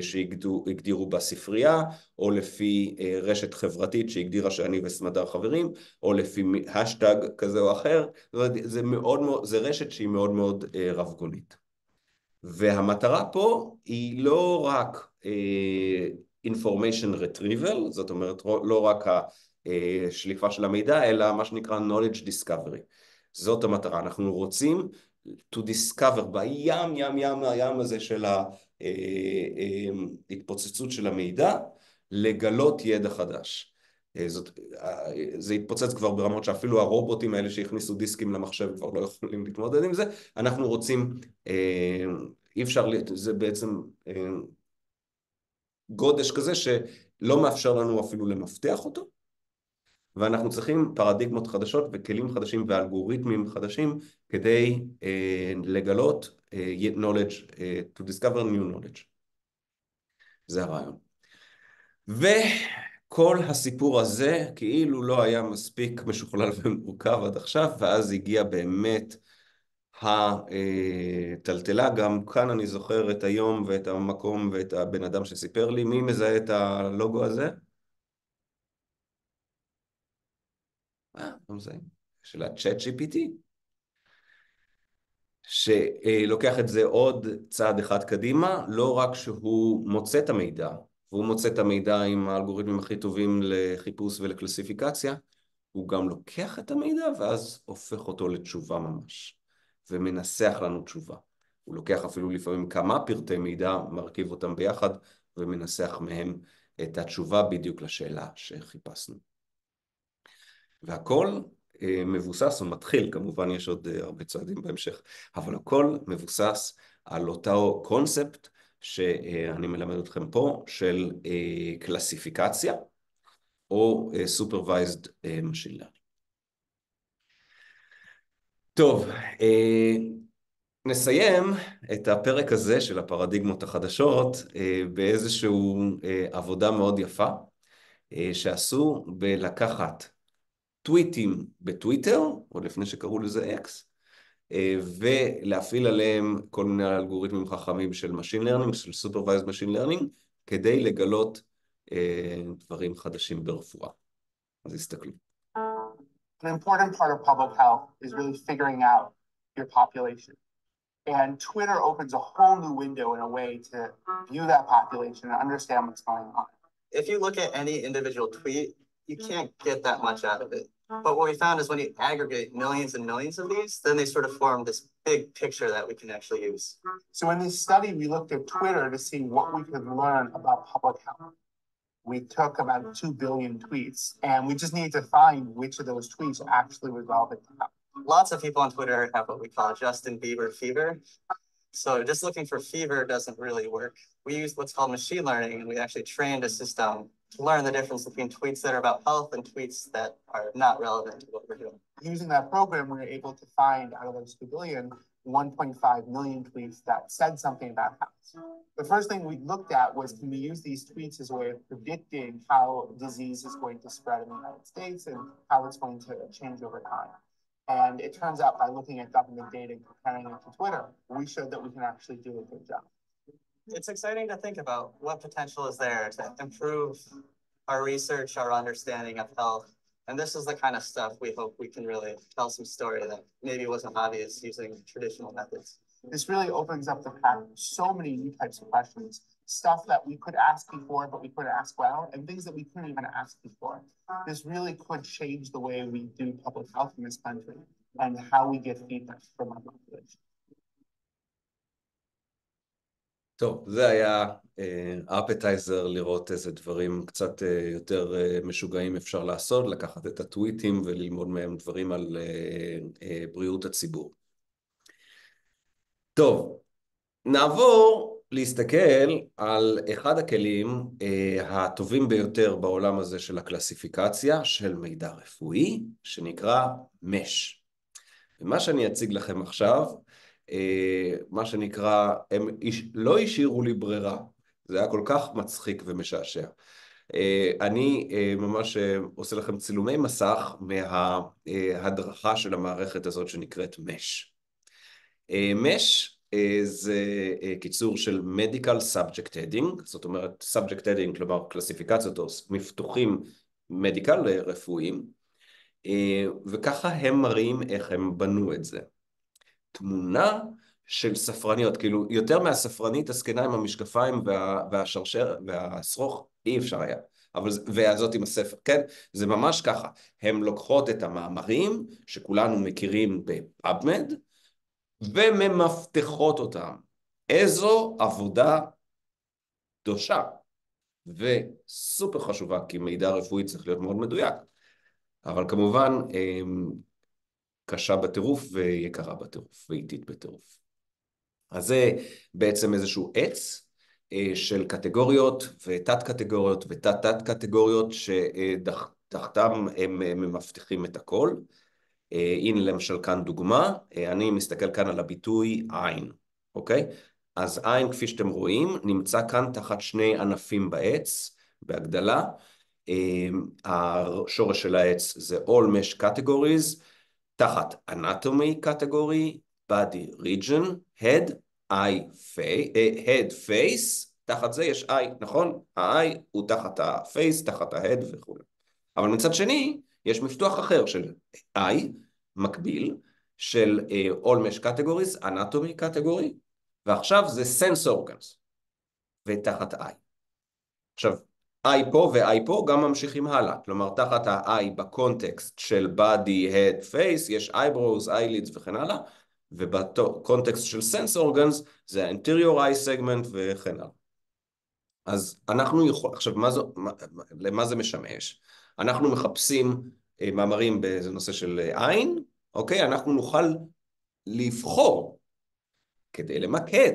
שהגדירו בספרייה, או לפי רשת חברתית שהגדירה שאני וסמדר חברים, או לפי השטג כזה או אחר, זה, מאוד, זה רשת שהיא מאוד מאוד רב-גונית. והמטרה פה היא לא רק information retrieval, זאת אומרת לא רק השליפה של המידע, אלא מה שנקרא knowledge discovery. זאת המטרה, אנחנו רוצים to discover בים ים ים הים הזה של ההתפוצצות של המידע, לגלות ידע חדש. זאת, זה התפוצץ כבר ברמות שאפילו הרובוטים האלה שהכניסו דיסקים למחשב כבר לא יכולים להתמודד עם זה, אנחנו רוצים, אי אפשר, זה בעצם גודש כזה שלא מאפשר לנו אפילו למפתח אותו, ואנחנו צריכים פרדיגמות חדשות וכלים חדשים ואלגוריתמים חדשים כדי לגלות knowledge, to discover new knowledge. זה הרעיון. ו... כל הסיפור הזה כאילו לא היה מספיק משוכלל [LAUGHS] ומורכב עד עכשיו, ואז הגיע באמת הטלטלה, גם כאן אני זוכר את היום ואת המקום ואת הבן אדם שסיפר לי, מי מזהה את הלוגו הזה? אה, לא מזהים, של ה-chat GPT, שלוקח את זה עוד צעד אחד קדימה, לא רק שהוא מוצא את המידע, והוא מוצא את המידע עם האלגוריתמים הכי טובים לחיפוש ולקלסיפיקציה, הוא גם לוקח את המידע ואז הופך אותו לתשובה ממש, ומנסח לנו תשובה. הוא לוקח אפילו לפעמים כמה פרטי מידע, מרכיב אותם ביחד, ומנסח מהם את התשובה בדיוק לשאלה שחיפשנו. והכל אה, מבוסס, או מתחיל, כמובן יש עוד אה, הרבה צעדים בהמשך, אבל הכל מבוסס על אותו קונספט שאני מלמד אתכם פה, של קלסיפיקציה או Supervised Machine Learning. טוב, נסיים את הפרק הזה של הפרדיגמות החדשות באיזושהי עבודה מאוד יפה שעשו בלקחת טוויטים בטוויטר, או לפני שקראו לזה אקס, ולהפעיל עליהם כל מיני אלגוריתמים חכמים של Machine Learning, של Supervised Machine Learning, כדי לגלות דברים חדשים ברפואה. אז הסתכלו. An important part of public health is really figuring out your population. And Twitter opens a whole new window in a way to view that population and understand what's going on. If you look at any individual tweet, you can't get that much out of it. But what we found is when you aggregate millions and millions of these, then they sort of form this big picture that we can actually use. So in this study, we looked at Twitter to see what we could learn about public health. We took about 2 billion tweets, and we just needed to find which of those tweets actually was relevant to health. Lots of people on Twitter have what we call Justin Bieber fever. So just looking for fever doesn't really work. We used what's called machine learning, and we actually trained a system learn the difference between tweets that are about health and tweets that are not relevant to what we're doing. Using that program, we were able to find out of those 2 billion, 1.5 million tweets that said something about health. The first thing we looked at was can we use these tweets as a way of predicting how disease is going to spread in the United States and how it's going to change over time. And it turns out by looking at government data and comparing it to Twitter, we showed that we can actually do a good job. It's exciting to think about what potential is there to improve our research, our understanding of health. And this is the kind of stuff we hope we can really tell some story that maybe wasn't obvious using traditional methods. This really opens up the path to so many new types of questions, stuff that we could ask before, but we couldn't ask well, and things that we couldn't even ask before. This really could change the way we do public health in this country and how we get feedback from our population. טוב, זה היה אפטייזר לראות איזה דברים קצת יותר משוגעים אפשר לעשות, לקחת את הטוויטים וללמוד מהם דברים על בריאות הציבור. טוב, נעבור להסתכל על אחד הכלים הטובים ביותר בעולם הזה של הקלסיפיקציה של מידע רפואי, שנקרא מש. ומה שאני אציג לכם עכשיו, מה שנקרא, הם לא השאירו לי ברירה, זה היה כל כך מצחיק ומשעשע. אני ממש עושה לכם צילומי מסך מההדרכה של המערכת הזאת שנקראת מש. מש זה קיצור של Medical Subject Heading, זאת אומרת Subject Heading, כלומר קלסיפיקציות או מפתוחים מדיקל רפואיים, וככה הם מראים איך הם בנו את זה. תמונה של ספרניות, כאילו יותר מהספרנית הזקנה עם המשקפיים והשרשר והשרוך, אי אפשר היה. אבל, והזאת עם הספר, כן? זה ממש ככה. הן לוקחות את המאמרים שכולנו מכירים בפאבמד, וממפתחות אותם. איזו עבודה קדושה וסופר חשובה, כי מידע רפואי צריך להיות מאוד מדויק. אבל כמובן, קשה בטירוף ויקרה בטירוף, ואיטית בטירוף. אז זה בעצם איזשהו עץ של קטגוריות ותת קטגוריות ותת תת קטגוריות שתחתם הם ממפתחים את הכל. הנה למשל כאן דוגמה, אני מסתכל כאן על הביטוי עין, אוקיי? אז עין כפי שאתם רואים נמצא כאן תחת שני ענפים בעץ, בהגדלה. השורש של העץ זה All Mesh Categories, תחת Anatomy Category, Body Region, Head, Eye, Head, Face, תחת זה יש Eye, נכון? ה-Eye הוא תחת ה-Face, תחת ה-Head וכו'. אבל מצד שני, יש מפתוח אחר של Eye, מקביל, של All Mesh Categories, Anatomy Category, ועכשיו זה Sense Organs, ותחת Eye. עכשיו, I פה ו-I פה גם ממשיכים הלאה, כלומר תחת ה-I בקונטקסט של body, head, face, יש eyebrows, eyelids וכן הלאה, ובקונטקסט של sense organs זה ה-interior eye segment וכן הלאה. אז אנחנו יכולים, עכשיו מה זה, למה זה משמש? אנחנו מחפשים מאמרים באיזה נושא של עין, אוקיי? אנחנו נוכל לבחור כדי למקד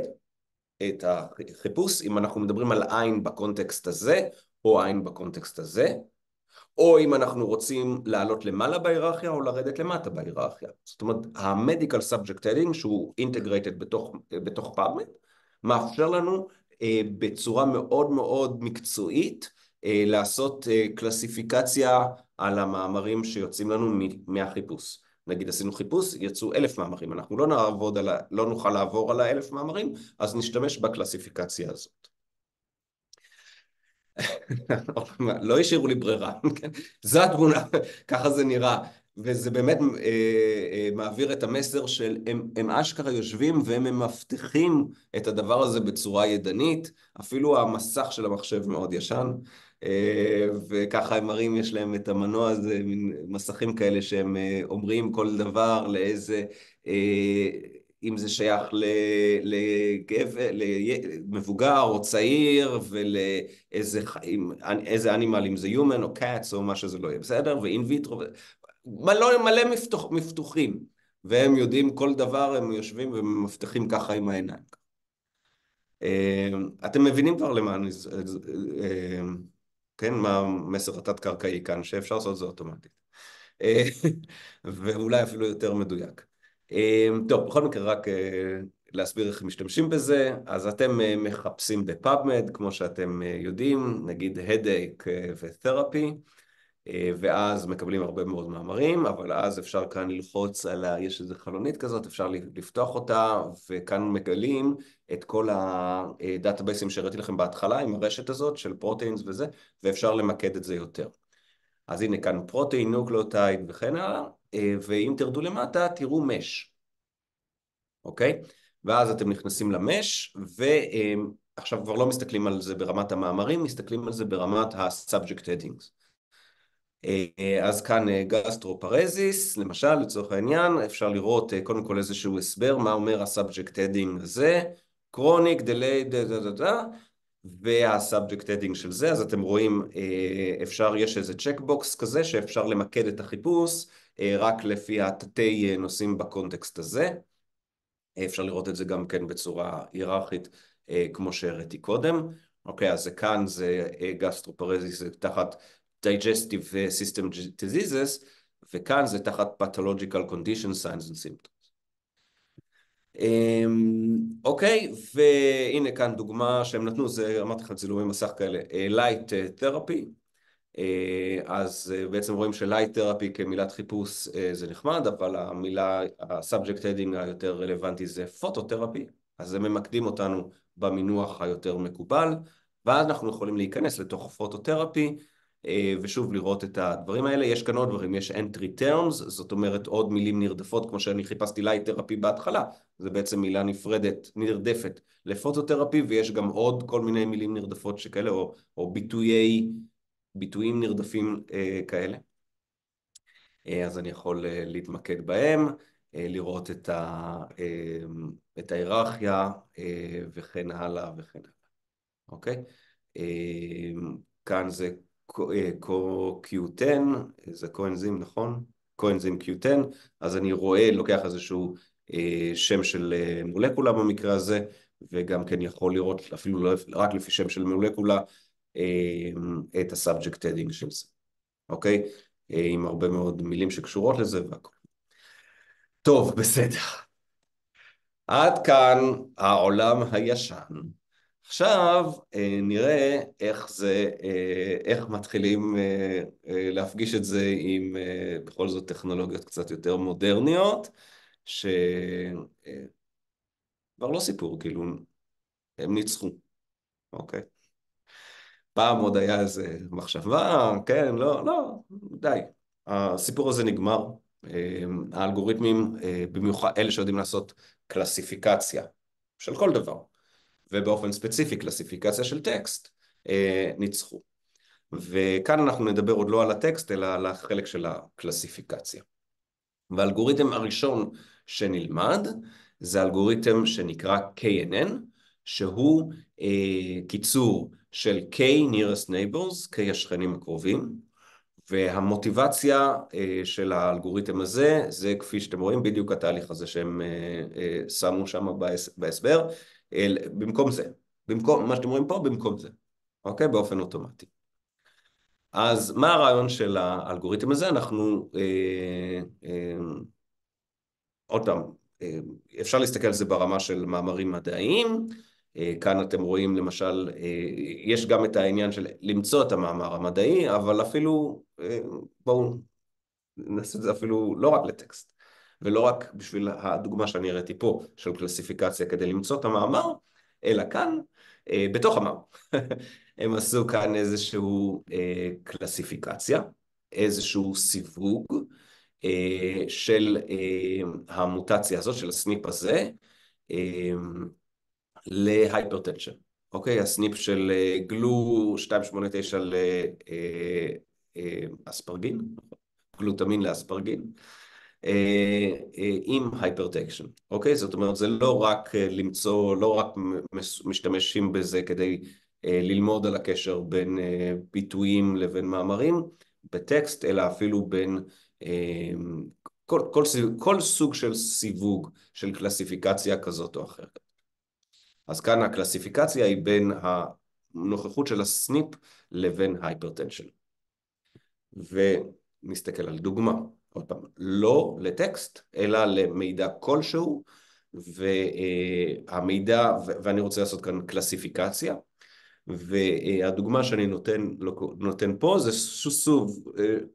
את החיפוש, אם אנחנו מדברים על עין בקונטקסט הזה, או עין בקונטקסט הזה, או אם אנחנו רוצים לעלות למעלה בהיררכיה או לרדת למטה בהיררכיה. זאת אומרת, ה-Medical Subject Heading שהוא integrated בתוך, בתוך PubMed, מאפשר לנו אה, בצורה מאוד מאוד מקצועית אה, לעשות אה, קלסיפיקציה על המאמרים שיוצאים לנו מהחיפוש. נגיד עשינו חיפוש, יצאו אלף מאמרים, אנחנו לא, נעבוד על ה... לא נוכל לעבור על האלף מאמרים, אז נשתמש בקלסיפיקציה הזאת. לא השאירו לי ברירה, זו התמונה, ככה זה נראה, וזה באמת אה, אה, מעביר את המסר של הם, הם אשכרה יושבים והם מבטיחים את הדבר הזה בצורה ידנית, אפילו המסך של המחשב מאוד ישן, אה, וככה הם מראים, יש להם את המנוע הזה, מין מסכים כאלה שהם אה, אומרים כל דבר לאיזה... אה, אם זה שייך למבוגר או צעיר ולאיזה איזה אנימל, אם זה human או cats או מה שזה לא יהיה, בסדר? ואין ויטרו, מלא, מלא מפתוח, מפתוחים, והם יודעים כל דבר, הם יושבים ומבטיחים ככה עם העיניים. אתם מבינים כבר למה אני... כן, מה המסר התת-קרקעי כאן, שאפשר לעשות זה אוטומטית. ואולי אפילו יותר מדויק. טוב, בכל מקרה רק להסביר איך משתמשים בזה, אז אתם מחפשים בפאבמד, כמו שאתם יודעים, נגיד headache ו therapy, ואז מקבלים הרבה מאוד מאמרים, אבל אז אפשר כאן ללחוץ על ה... יש איזו חלונית כזאת, אפשר לפתוח אותה, וכאן מגלים את כל הדאטאבייסים שהראיתי לכם בהתחלה עם הרשת הזאת של proteins וזה, ואפשר למקד את זה יותר. אז הנה כאן protein, nucleotide וכן הלאה, ואם תרדו למטה תראו MeSH, אוקיי? ואז אתם נכנסים ל MeSH, ועכשיו כבר לא מסתכלים על זה ברמת המאמרים, מסתכלים על זה ברמת ה-subject headings. אז כאן gastroparesis, למשל, לצורך העניין, אפשר לראות קודם כל איזשהו הסבר, מה אומר ה-subject heading הזה, chronic, delayed, דה דה דה דה, וה-subject heading של זה, אז אתם רואים, אפשר, יש איזה checkbox כזה שאפשר למקד את החיפוש רק לפי התתי נושאים בקונטקסט הזה. אפשר לראות את זה גם כן בצורה היררכית, כמו שהראיתי קודם. אוקיי, אז כאן זה gastroparesis, זה תחת digestive system diseases, וכאן זה תחת pathological conditions, signs and symptoms. אוקיי, והנה כאן דוגמה שהם נתנו, זה אמרתי לך צילומי מסך כאלה, light therapy, אז בעצם רואים ש-light therapy כמילת חיפוש זה נחמד, אבל המילה, ה-subject heading היותר רלוונטי זה phototherapy, אז הם ממקדים אותנו במינוח היותר מקובל, ואז אנחנו יכולים להיכנס לתוך פוטותרפי, ושוב לראות את הדברים האלה, יש כאן עוד דברים, יש entry terms, זאת אומרת עוד מילים נרדפות, כמו שאני חיפשתי light therapy בהתחלה, זה בעצם מילה נפרדת, נרדפת לפוטותרפי, ויש גם עוד כל מיני מילים נרדפות שכאלה, או, או ביטויי, ביטויים נרדפים אה, כאלה. אה, אז אני יכול אה, להתמקד בהם, לראות את, ה, את ההיררכיה וכן הלאה וכן הלאה, אוקיי? כאן זה co-Q10, זה קואנזים נכון? קואנזים Q10, אז אני רואה, לוקח איזשהו שם של מולקולה במקרה הזה, וגם כן יכול לראות אפילו לא רק לפי שם של מולקולה את ה-subject heading של זה, אוקיי? עם הרבה מאוד מילים שקשורות לזה והכל. טוב, בסדר. עד כאן העולם הישן. עכשיו נראה איך זה, איך מתחילים להפגיש את זה עם בכל זאת טכנולוגיות קצת יותר מודרניות, שכבר לא סיפור, כאילו, הם ניצחו, אוקיי? פעם עוד היה איזה מחשבה, כן, לא, לא, די, הסיפור הזה נגמר. האלגוריתמים, במיוחד אלה שיודעים לעשות קלסיפיקציה של כל דבר. ובאופן ספציפי קלסיפיקציה של טקסט, ניצחו. וכאן אנחנו נדבר עוד לא על הטקסט, אלא על החלק של הקלסיפיקציה. והאלגוריתם הראשון שנלמד, זה אלגוריתם שנקרא KNN, שהוא אה, קיצור של K nearest neighbors, K השכנים הקרובים, והמוטיבציה אה, של האלגוריתם הזה, זה כפי שאתם רואים, בדיוק התהליך הזה שהם אה, אה, שמו שם בהסבר, במקום זה, במקום, מה שאתם רואים פה, במקום זה, אוקיי? באופן אוטומטי. אז מה הרעיון של האלגוריתם הזה? אנחנו, אה, אה, עוד פעם, אפשר להסתכל על זה ברמה של מאמרים מדעיים, כאן אתם רואים למשל, אה, יש גם את העניין של למצוא את המאמר המדעי, אבל אפילו, אה, בואו נעשה את זה אפילו לא רק לטקסט. ולא רק בשביל הדוגמה שאני הראיתי פה של קלסיפיקציה כדי למצוא את המאמר, אלא כאן, אה, בתוך המאמר. [LAUGHS] הם עשו כאן איזשהו אה, קלסיפיקציה, איזשהו סיווג אה, של אה, המוטציה הזאת, של ה SNP הזה, אה, ל hypertension. אוקיי? ה SNP של אה, גלו 289 לאספרגין, גלוטמין לאספרגין. עם hypertension, אוקיי? זאת אומרת, זה לא רק למצוא, לא רק משתמשים בזה כדי ללמוד על הקשר בין ביטויים לבין מאמרים בטקסט, אלא אפילו בין כל, כל, כל סוג של סיווג, של קלסיפיקציה כזאת או אחרת. אז כאן הקלסיפיקציה היא בין הנוכחות של ה SNP לבין hypertension. ונסתכל על דוגמה. עוד פעם, לא לטקסט, אלא למידע כלשהו, והמידע, ואני רוצה לעשות כאן קלסיפיקציה, והדוגמה שאני נותן, נותן פה זה שוב,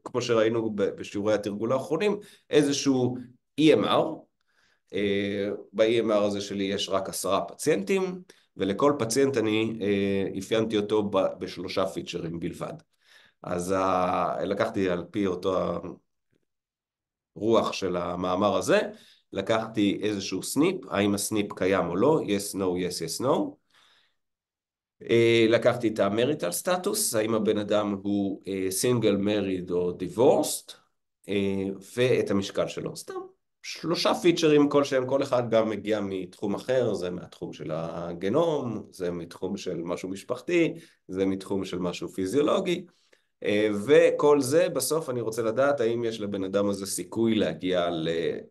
כמו שראינו בשיעורי התרגול האחרונים, איזשהו EMR, ב-EMR הזה שלי יש רק עשרה פציינטים, ולכל פציינט אני אפיינתי אותו בשלושה פיצ'רים בלבד. אז לקחתי על פי אותו הרוח של המאמר הזה, לקחתי איזשהו SNP, האם ה SNP קיים או לא, yes, no, yes, yes, no. לקחתי את ה marital status, האם הבן אדם הוא single married או divorced, ואת המשקל שלו. סתם, שלושה פיצ'רים כלשהם, כל אחד גם מגיע מתחום אחר, זה מהתחום של הגנום, זה מתחום של משהו משפחתי, זה מתחום של משהו פיזיולוגי. וכל זה בסוף אני רוצה לדעת האם יש לבן אדם הזה סיכוי להגיע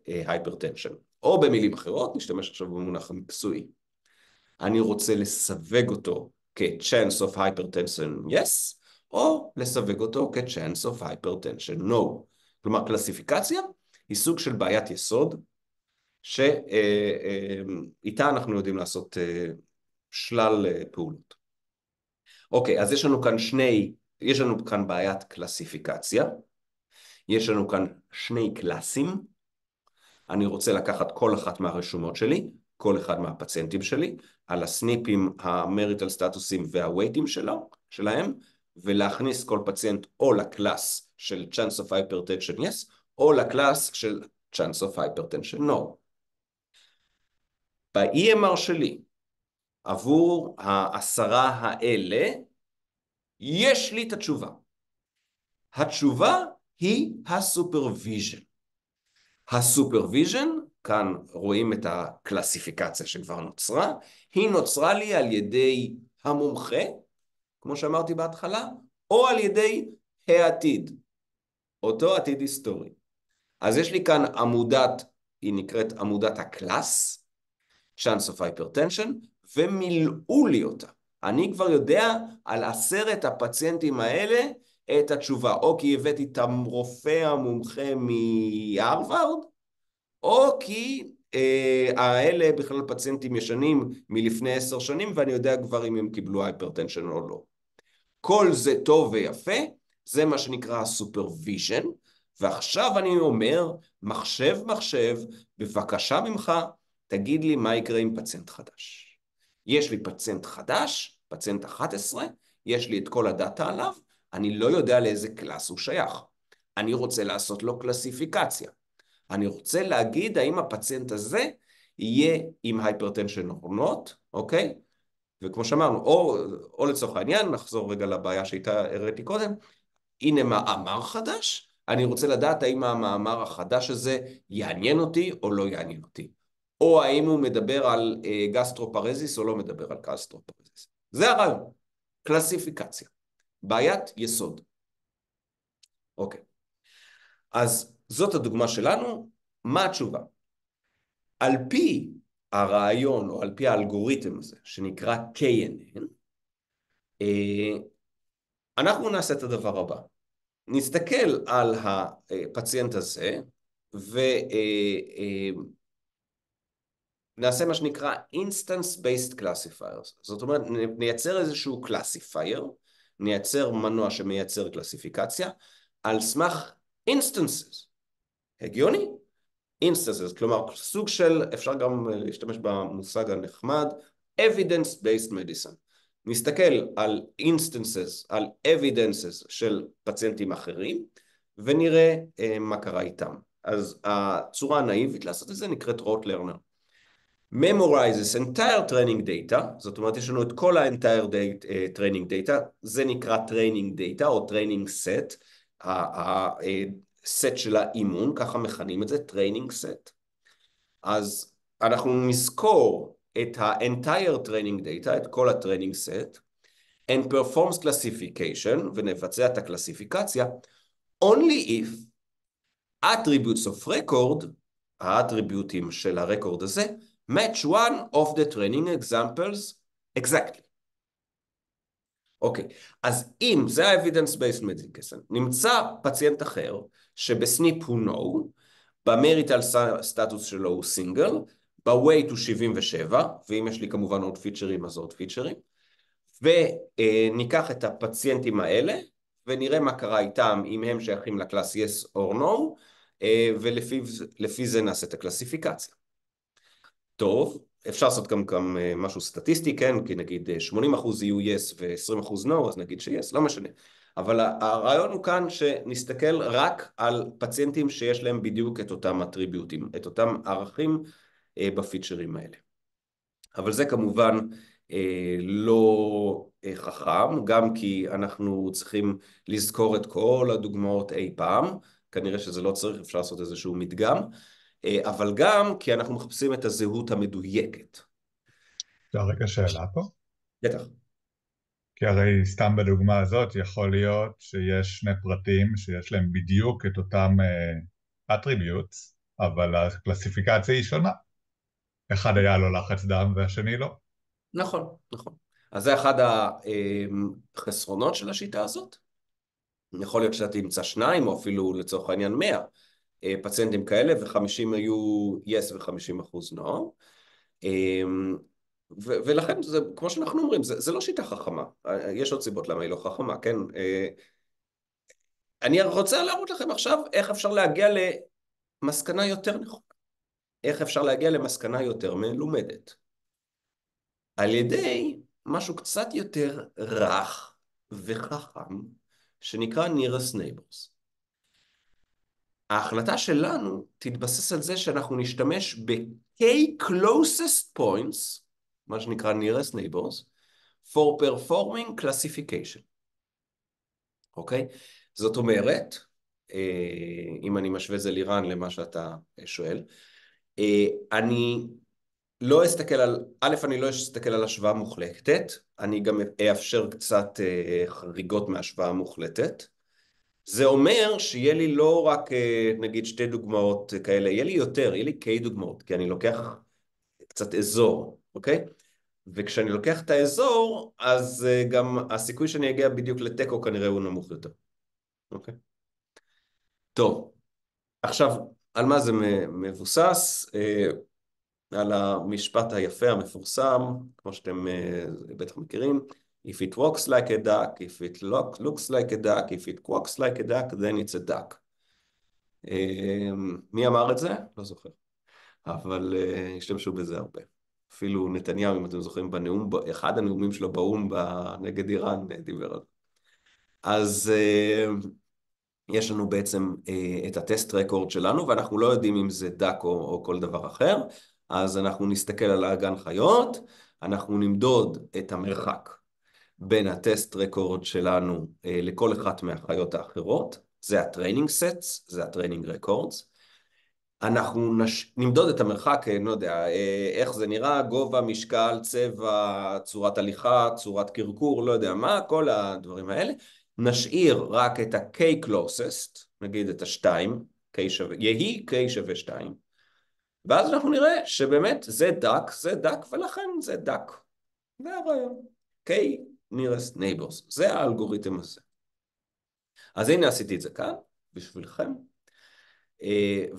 להייפרטנשן. או במילים אחרות, נשתמש עכשיו במונח המקצועי. אני רוצה לסווג אותו כ-chance of hypertension yes, או לסווג אותו כ-chance of hypertension no. כלומר, קלסיפיקציה היא סוג של בעיית יסוד, שאיתה אנחנו יודעים לעשות שלל פעולות. אוקיי, אז יש לנו כאן שני יש לנו כאן בעיית קלסיפיקציה, יש לנו כאן שני קלאסים, אני רוצה לקחת כל אחת מהרשומות שלי, כל אחד מהפציינטים שלי, על הסניפים, המריטל סטטוסים והווייטים שלו, שלהם, ולהכניס כל פציינט או לקלאס של chance of hypertension yes, או לקלאס של chance of hypertension no. ב-EMR שלי, עבור העשרה האלה, יש לי את התשובה. התשובה היא ה supervision. ה supervision, כאן רואים את הקלסיפיקציה שכבר נוצרה, היא נוצרה לי על ידי המומחה, כמו שאמרתי בהתחלה, או על ידי העתיד, אותו עתיד היסטורי. אז יש לי כאן עמודת, היא נקראת עמודת ה class, chance of hypertension, ומילאו לי אותה. אני כבר יודע על עשרת הפציינטים האלה את התשובה, או כי הבאתי את הרופא המומחה מהרווארד, או כי אה, האלה בכלל פציינטים ישנים מלפני עשר שנים, ואני יודע כבר אם הם קיבלו hypertension או לא. כל זה טוב ויפה, זה מה שנקרא ה supervision, ועכשיו אני אומר, מחשב מחשב, בבקשה ממך, תגיד לי מה יקרה עם פציינט חדש. יש לי פציינט חדש, פציינט 11, יש לי את כל הדאטה עליו, אני לא יודע לאיזה class הוא שייך. אני רוצה לעשות לו קלסיפיקציה. אני רוצה להגיד האם הפציינט הזה יהיה עם hypertension או not, אוקיי? וכמו שאמרנו, או, או לצורך העניין, נחזור רגע לבעיה שאיתה הראיתי קודם, הנה מאמר חדש, אני רוצה לדעת האם המאמר החדש הזה יעניין אותי או לא יעניין אותי. או האם הוא מדבר על אה, gastroparesis או לא מדבר על gastroparesis. זה הרעיון, קלסיפיקציה, בעיית יסוד. אוקיי, אז זאת הדוגמה שלנו, מה התשובה? על פי הרעיון או על פי האלגוריתם הזה שנקרא KNN, אה, אנחנו נעשה את הדבר הבא. נסתכל על הפציינט הזה ו... אה, אה, מה שנקרא instance based classifiers, זאת אומרת נייצר איזשהו classifier, נייצר מנוע שמייצר קלסיפיקציה על סמך instances, הגיוני? instances, כלומר סוג של, אפשר גם להשתמש במושג הנחמד, evidence based medicine, נסתכל על instances, על evidences של פציינטים אחרים ונראה uh, מה קרה איתם. אז הצורה הנאיבית לעשות את זה נקראת רוט לרנר. memorizes entire training data, זאת אומרת יש לנו את כל ה-entire uh, training data, זה נקרא training data או training set, הסט של האימון, ככה מכנים את זה, training set. אז אנחנו נזכור את ה-entire training data, את כל ה-training set, and performs classification, ונבצע את הקלסיפיקציה, only if attributes of record, האטריביוטים של הרקורד הזה, match one of the training examples exactly. אוקיי, okay. אז אם זה ה-evidence based medicine, נמצא פציינט אחר שבסניפ הוא no, במריטל סטטוס שלו הוא סינגל, ב-weight הוא 77, ואם יש לי כמובן עוד פיצ'רים אז עוד פיצ'רים, וניקח את הפציינטים האלה ונראה מה קרה איתם, אם הם שייכים לקלאס yes or no, ולפי זה נעשה את הקלסיפיקציה. טוב, אפשר לעשות גם, גם משהו סטטיסטי, כן? כי נגיד 80% יהיו yes ו-20% no, אז נגיד ש-yes, לא משנה. אבל הרעיון הוא כאן שנסתכל רק על פציינטים שיש להם בדיוק את אותם אטריביוטים, את אותם ערכים בפיצ'רים האלה. אבל זה כמובן לא חכם, גם כי אנחנו צריכים לזכור את כל הדוגמאות אי פעם, כנראה שזה לא צריך, אפשר לעשות איזשהו מדגם, אבל גם כי אנחנו מחפשים את הזהות המדויקת. אפשר רגע שאלה פה? בטח. כי הרי סתם בדוגמה הזאת יכול להיות שיש שני פרטים שיש להם בדיוק את אותם אטריביוטס, אבל הקלסיפיקציה היא שונה. אחד היה לו לחץ דם והשני לא. נכון, נכון. אז זה אחד החסרונות של השיטה הזאת. יכול להיות שאתה תמצא שניים, או אפילו לצורך העניין מאה פציינטים כאלה, וחמישים היו yes וחמישים אחוז no. ולכן, זה, כמו שאנחנו אומרים, זה, זה לא שיטה חכמה. יש עוד סיבות למה היא לא חכמה, כן? אני רוצה להראות לכם עכשיו איך אפשר להגיע למסקנה יותר נכונה. איך אפשר להגיע למסקנה יותר מלומדת. על ידי משהו קצת יותר רך וחכם, שנקרא nearest neighbors. ההחלטה שלנו תתבסס על זה שאנחנו נשתמש ב-K closest points, מה שנקרא nearest neighbors, for performing classification. אוקיי? זאת אומרת, אם אני משווה זה לירן למה שאתה שואל, אני לא אסתכל על, א', אני לא אסתכל על השוואה מוחלטת, אני גם אאפשר קצת חריגות מהשוואה מוחלטת. זה אומר שיהיה לי לא רק נגיד שתי דוגמאות כאלה, יהיה לי יותר, יהיה לי K דוגמאות, כי אני לוקח קצת אזור, אוקיי? וכשאני לוקח את האזור, אז גם הסיכוי שאני אגיע בדיוק לתיקו כנראה הוא נמוך יותר, אוקיי? טוב, עכשיו, על מה זה מבוסס? על המשפט היפה המפורסם, כמו שאתם בטח מכירים, If it walks like a duck, if it looks like a duck, if it quacks like a duck, then it's a duck. מי אמר את זה? לא זוכר. אבל השתמשו בזה הרבה. אפילו נתניהו, אם אתם זוכרים, בנאום, אחד הנאומים שלו באו"ם נגד איראן דיבר על זה. אז יש לנו בעצם את ה test record שלנו, ואנחנו לא יודעים אם זה duck או כל דבר אחר, אז אנחנו נסתכל על הגן חיות, אנחנו נמדוד את המרחק בין ה test record שלנו לכל אחת מהחיות האחרות, זה ה training sets, זה ה training records, אנחנו נמדוד את המרחק, אני לא יודע, איך זה נראה, גובה, משקל, צבע, צורת הליכה, צורת קרקור, לא יודע מה, כל הדברים האלה, נשאיר רק את ה-K closest, נגיד את ה-2, יהי K שווה 2, ואז אנחנו נראה שבאמת זה דק, זה דק, ולכן זה דק. זה הרעיון. K nearest neighbors. זה האלגוריתם הזה. אז הנה עשיתי את זה כאן, בשבילכם.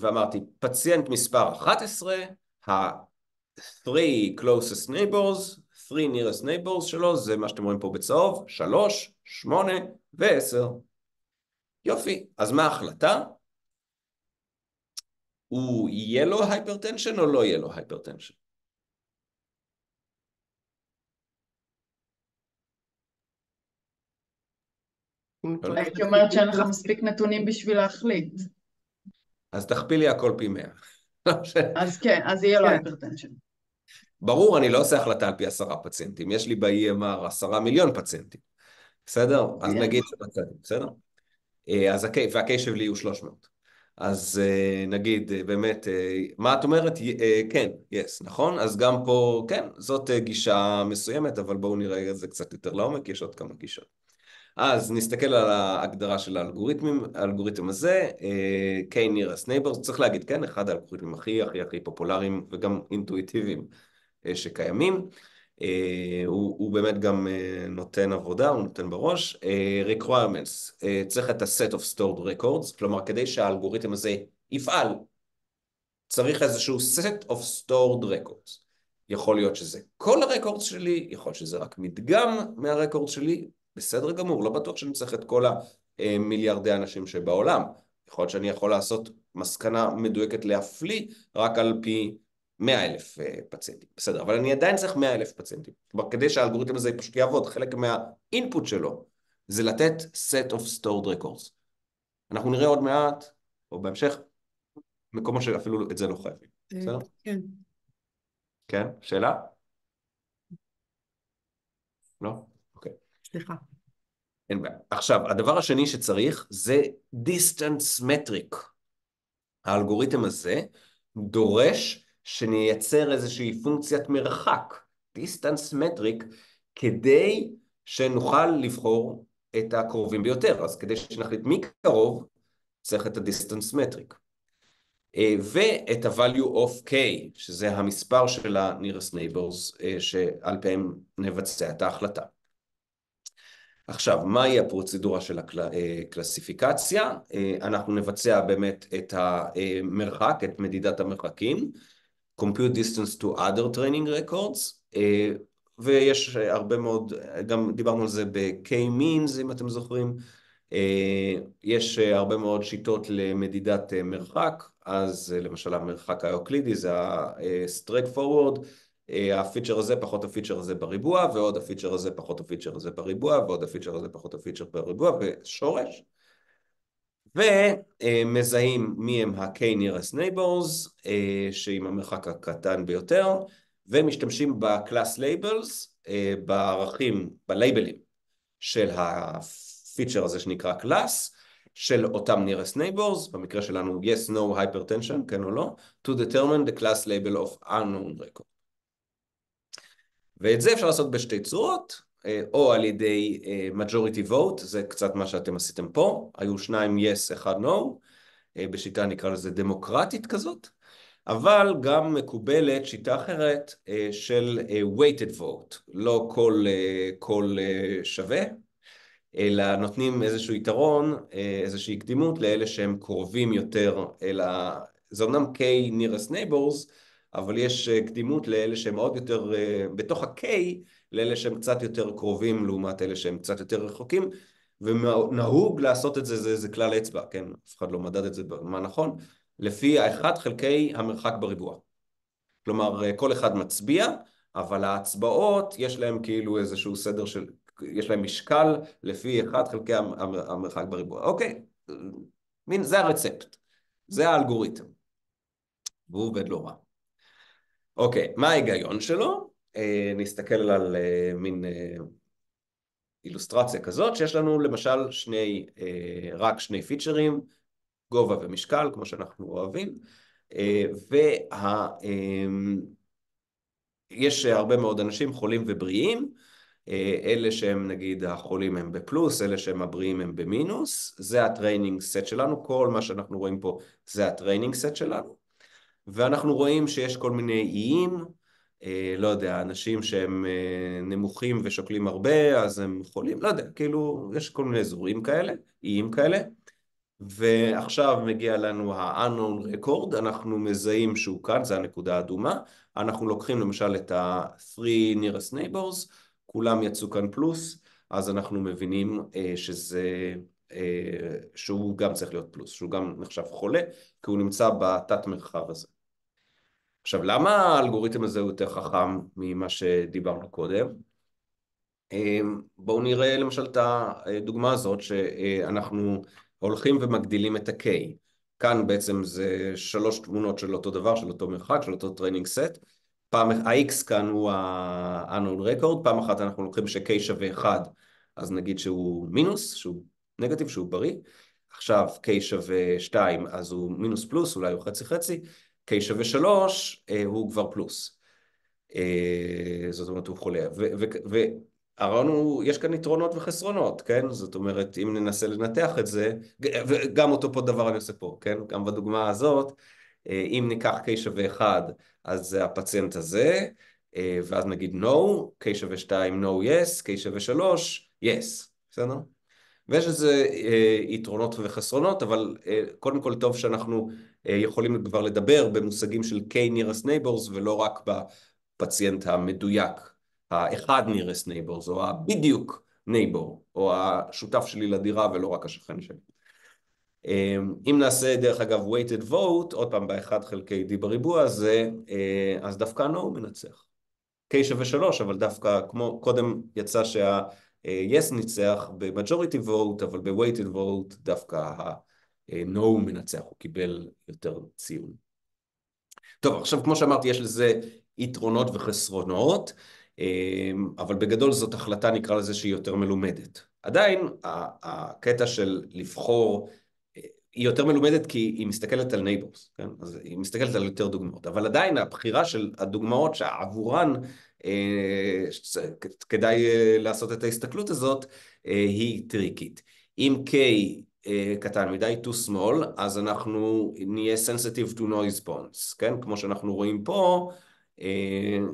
ואמרתי, פציינט מספר 11, ה-3 closest neighbors, 3 nearest neighbors שלו, זה מה שאתם רואים פה בצהוב, 3, 8 ו-10. יופי, אז מה ההחלטה? הוא יהיה לו hypertension או לא יהיה לו hypertension? הייתי אומרת שאין לך מספיק נתונים בשביל להחליט. אז תכפילי הכל פי מאה. [LAUGHS] אז כן, אז יהיה לו hypertension. ברור, אני לא עושה החלטה על פי עשרה פציינטים, יש לי ב-EMR עשרה מיליון פציינטים, בסדר? אז נגיד שבצד, בסדר? והקשב לי הוא 300. אז נגיד, באמת, מה את אומרת? כן, yes, נכון? אז גם פה, כן, זאת גישה מסוימת, אבל בואו נראה את זה קצת יותר לעומק, יש עוד כמה גישות. אז נסתכל על ההגדרה של האלגוריתמים, האלגוריתם הזה, K nearest neighbors, צריך להגיד, כן, אחד האלגוריתמים הכי הכי הכי פופולריים וגם אינטואיטיביים שקיימים. הוא, הוא באמת גם נותן עבודה, הוא נותן בראש. requirements, צריך את ה-set of stored records, כלומר כדי שהאלגוריתם הזה יפעל, צריך איזשהו set of stored records. יכול להיות שזה כל הרקורד שלי, יכול להיות שזה רק מדגם מהרקורד שלי, בסדר גמור, לא בטוח שאני צריך את כל המיליארדי אנשים שבעולם. יכול להיות שאני יכול לעשות מסקנה מדויקת להפליא רק על פי 100 אלף אה, פציינטים, בסדר, אבל אני עדיין צריך 100 אלף פציינטים. כלומר, כדי שהאלגוריתם הזה פשוט יעבוד, חלק מהאינפוט שלו זה לתת set of stored records. אנחנו נראה עוד מעט, או בהמשך, מקומות שאפילו את זה לא חייבים, אה, בסדר? כן. כן, שאלה? לא? אוקיי. סליחה. אין בעיה. עכשיו, הדבר השני שצריך זה distance metric. האלגוריתם הזה דורש שנייצר איזושהי פונקציית מרחק, distance metric, כדי שנוכל לבחור את הקרובים ביותר. אז כדי שנחליט מי קרוב, צריך את ה-distance metric. אה, ואת ה-value of k, שזה המספר של ה-nearest neighbors, אה, שעל פיהם נבצע את ההחלטה. עכשיו, מהי הפרוצדורה של הקלסיפיקציה? אה, אנחנו נבצע באמת את המרחק, את מדידת המרחקים, compute distance to other training records, ויש הרבה מאוד, גם דיברנו על זה ב-K-means, אם אתם זוכרים, יש הרבה מאוד שיטות למדידת מרחק, אז למשל המרחק האוקלידי זה ה-straight forward, ה feature הזה פחות ה feature הזה בריבוע, ועוד ה feature הזה פחות ה feature הזה בריבוע, ועוד ה feature הזה פחות ה feature בריבוע, ושורש. ומזהים מי הם ה-K-nearest neighbors, שעם המרחק הקטן ביותר, ומשתמשים ב-class labels, בערכים, בלייבלים של ה feature הזה שנקרא class, של אותם nearest neighbors, במקרה שלנו yes, no, hypertension, כן או לא, to determine the class label of unknown record. ואת זה אפשר לעשות בשתי צורות, או על ידי majority vote, זה קצת מה שאתם עשיתם פה, היו שניים yes, אחד no, בשיטה נקרא לזה דמוקרטית כזאת, אבל גם מקובלת שיטה אחרת של weighted vote, לא כל קול שווה, אלא נותנים איזשהו יתרון, איזושהי קדימות לאלה שהם קרובים יותר אל ה... זה אמנם K nearest neighbors, אבל יש קדימות לאלה שהם עוד יותר, בתוך ה-K, לאלה שהם קצת יותר קרובים לעומת אלה שהם קצת יותר רחוקים, ונהוג לעשות את זה, זה, זה כלל אצבע, כן? אף אחד לא מדד את זה מה נכון, לפי האחד חלקי המרחק בריבוע. כלומר, כל אחד מצביע, אבל ההצבעות, יש להם כאילו איזשהו סדר של, יש להם משקל לפי אחד חלקי המרחק בריבוע. אוקיי, מין, זה הרצפט, זה האלגוריתם. והוא עובד לא רע. אוקיי, מה ההיגיון שלו? אה, נסתכל על אה, מין אה, אילוסטרציה כזאת, שיש לנו למשל שני, רק שני פיצ'רים, גובה ומשקל, כמו שאנחנו אוהבים, ויש הרבה מאוד אנשים חולים ובריאים, אלה שהם נגיד החולים הם בפלוס, אלה שהם הבריאים הם במינוס, זה ה training set שלנו, כל מה שאנחנו רואים פה זה ה training set שלנו. ואנחנו רואים שיש כל מיני איים, לא יודע, אנשים שהם אה, נמוכים ושוקלים הרבה, אז הם חולים, לא יודע, כאילו, יש כל מיני אזורים כאלה, איים כאלה. ועכשיו מגיע לנו ה-unknown record, אנחנו מזהים שהוא כאן, זה הנקודה האדומה. אנחנו לוקחים למשל את ה-3 nearest neighbors, כולם יצאו כאן פלוס, אז אנחנו מבינים אה, שזה, שהוא גם צריך להיות פלוס, שהוא גם נחשב חולה, כי הוא נמצא בתת מרחב הזה. עכשיו, למה האלגוריתם הזה הוא יותר חכם ממה שדיברנו קודם? אמ, בואו נראה למשל את הדוגמה הזאת שאנחנו הולכים ומגדילים את ה-K. כאן בעצם זה שלוש תמונות של אותו דבר, של אותו מרחק, של אותו training set. פעם, ה-X כאן הוא ה-unknown record, פעם אחת אנחנו לוקחים ש-K שווה 1, אז נגיד שהוא מינוס, שהוא נגטיב, שהוא בריא. עכשיו K שווה 2, אז הוא מינוס פלוס, אולי הוא חצי חצי. K שווה 3 אה, הוא כבר פלוס. אה, זאת אומרת הוא חולה. והרעיון הוא, יש כאן יתרונות וחסרונות, כן? זאת אומרת, אם ננסה לנתח את זה, וגם אותו פה דבר אני עושה פה, כן? גם בדוגמה הזאת, אה, אם ניקח K שווה 1, אז זה הפציינט הזה, ואז נגיד no, K שווה 2, no yes, K שווה 3, yes, בסדר? ויש לזה יתרונות וחסרונות, אבל קודם כל טוב שאנחנו יכולים כבר לדבר במושגים של K nearest neighbors ולא רק הפציינט המדויק, האחד nearest neighbors, או הבדיוק neighbor, או השותף שלי לדירה ולא רק השכן שלי. אם נעשה דרך אגב weighted vote, עוד פעם באחד חלקי d בריבוע, זה, אז דווקא no מנצח. k שווה שלוש, אבל דווקא כמו קודם יצא שה-yes ניצח ב-majority vote, אבל ב-weighted vote דווקא ה-no מנצח, הוא קיבל יותר ציון. טוב, עכשיו כמו שאמרתי, יש לזה יתרונות וחסרונות, אבל בגדול זאת החלטה, נקרא לזה, שהיא יותר מלומדת. עדיין, הקטע של לבחור, היא יותר מלומדת כי היא מסתכלת על neighbors, כן? אז היא מסתכלת על יותר דוגמאות, אבל עדיין הבחירה של הדוגמאות שעבורן כדאי לעשות את ההסתכלות הזאת, היא טריקית. אם K קטן מדי, too small, אז אנחנו נהיה sensitive to noise bonds, כן? כמו שאנחנו רואים פה,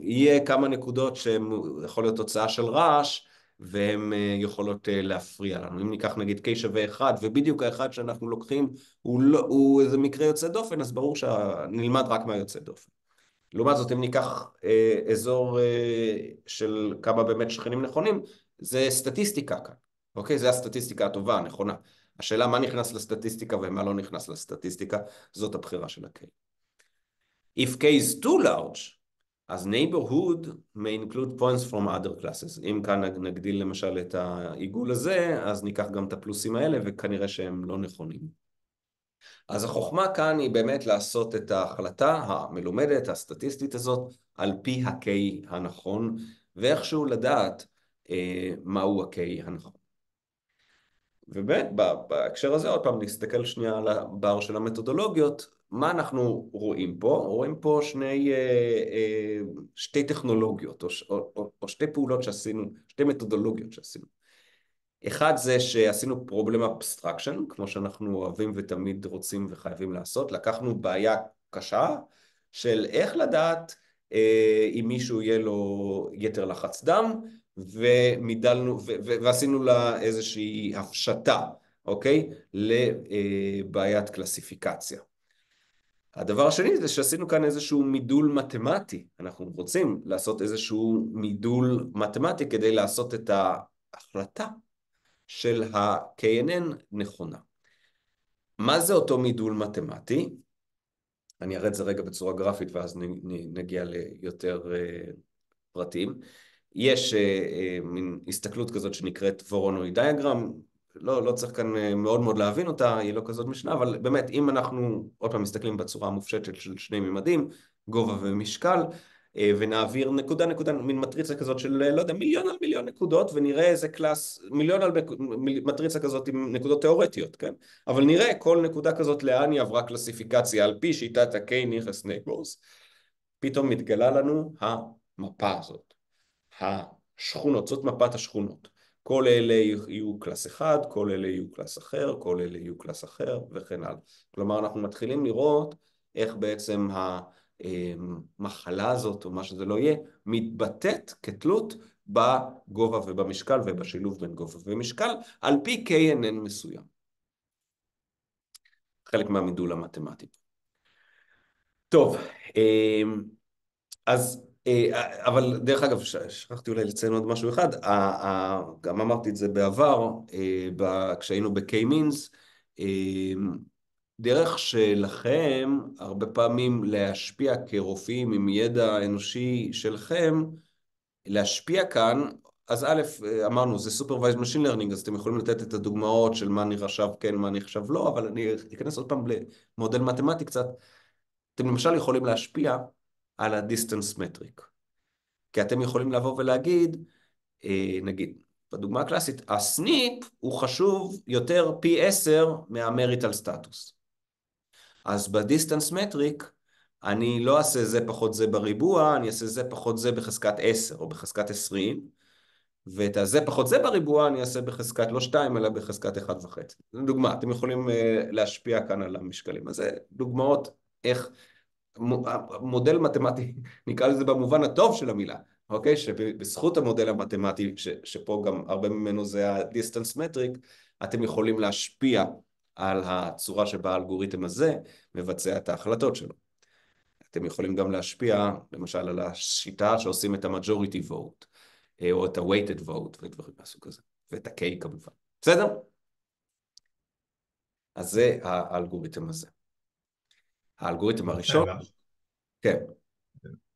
יהיה כמה נקודות שהן יכול להיות תוצאה של רעש, והן יכולות להפריע לנו. אם ניקח נגיד K שווה 1, ובדיוק האחד שאנחנו לוקחים הוא איזה מקרה יוצא דופן, אז ברור שנלמד רק מהיוצא דופן. לעומת זאת, אם ניקח אזור של כמה באמת שכנים נכונים, זה סטטיסטיקה כאן, אוקיי? זה הסטטיסטיקה הטובה, הנכונה. השאלה מה נכנס לסטטיסטיקה ומה לא נכנס לסטטיסטיקה, זאת הבחירה של ה-K. If K is too large, אז neighborhood may include points from other classes. אם כאן נגדיל למשל את העיגול הזה, אז ניקח גם את הפלוסים האלה, וכנראה שהם לא נכונים. אז החוכמה כאן היא באמת לעשות את ההחלטה המלומדת, הסטטיסטית הזאת, על פי ה-K הנכון, ואיכשהו לדעת מהו ה-K הנכון. ובאמת, בהקשר הזה, עוד פעם, נסתכל שנייה על הבר של המתודולוגיות, מה אנחנו רואים פה? רואים פה שני, שתי טכנולוגיות, או שתי פעולות שעשינו, שתי מתודולוגיות שעשינו. אחד זה שעשינו problem abstraction, כמו שאנחנו אוהבים ותמיד רוצים וחייבים לעשות, לקחנו בעיה קשה של איך לדעת אם מישהו יהיה לו יתר לחץ דם, ומידלנו, ועשינו לה איזושהי הפשטה, אוקיי? לבעיית קלסיפיקציה. הדבר השני זה שעשינו כאן איזשהו מידול מתמטי, אנחנו רוצים לעשות איזשהו מידול מתמטי כדי לעשות את ההחלטה של ה-KNN נכונה. מה זה אותו מידול מתמטי? אני אראה את זה רגע בצורה גרפית ואז נגיע ליותר פרטים. יש מין הסתכלות כזאת שנקראת וורונוי דיאגרם, לא, לא צריך כאן מאוד מאוד להבין אותה, היא לא כזאת משנה, אבל באמת אם אנחנו עוד פעם מסתכלים בצורה המופשטת של שני ממדים, גובה ומשקל, ונעביר נקודה נקודה, מין מטריצה כזאת של לא יודע, מיליון על מיליון נקודות, ונראה איזה קלאס, מיליון על מטריצה כזאת עם נקודות תיאורטיות, כן? אבל נראה כל נקודה כזאת לאן היא עברה קלסיפיקציה על פי שיטת ה-K nearest neighbors, פתאום מתגלה לנו המפה הזאת, השכונות, זאת מפת השכונות. כל אלה יהיו class אחד, כל אלה יהיו class אחר, כל אלה יהיו class אחר וכן הלאה. כלומר, אנחנו מתחילים לראות איך בעצם המחלה הזאת, או מה שזה לא יהיה, מתבטאת כתלות בגובה ובמשקל ובשילוב בין גובה ומשקל, על פי KNN מסוים. חלק מהמידול המתמטי. טוב, אז אבל דרך אגב, שכחתי אולי לציין עוד משהו אחד, גם אמרתי את זה בעבר, כשהיינו ב-K-Means, דרך שלכם הרבה פעמים להשפיע כרופאים עם ידע אנושי שלכם, להשפיע כאן, אז א', אמרנו, זה Supervised Machine Learning, אז אתם יכולים לתת את הדוגמאות של מה נחשב כן, מה נחשב לא, אבל אני אכנס עוד פעם למודל מתמטי קצת. אתם למשל יכולים להשפיע על ה-Distance Metric. כי אתם יכולים לבוא ולהגיד, נגיד, בדוגמה הקלאסית, הסניפ הוא חשוב יותר פי עשר מה-Marital Status. אז ב-Distance Metric אני לא אעשה זה פחות זה בריבוע, אני אעשה זה פחות זה בחזקת 10 או בחזקת 20, ואת הזה פחות זה בריבוע אני אעשה בחזקת לא 2 אלא בחזקת 1.5. זו דוגמה, אתם יכולים להשפיע כאן על המשקלים. אז זה דוגמאות איך מודל מתמטי, [LAUGHS] נקרא לזה במובן הטוב של המילה, אוקיי? שבזכות המודל המתמטי, שפה גם הרבה ממנו זה ה-Distance Metric, אתם יכולים להשפיע על הצורה שבה האלגוריתם הזה מבצע את ההחלטות שלו. אתם יכולים גם להשפיע, למשל, על השיטה שעושים את ה-majority vote, אה, או את ה-weighted vote ודברים מהסוג הזה, ואת ה-K כמובן. בסדר? אז זה האלגוריתם הזה. האלגוריתם הראשון... כן.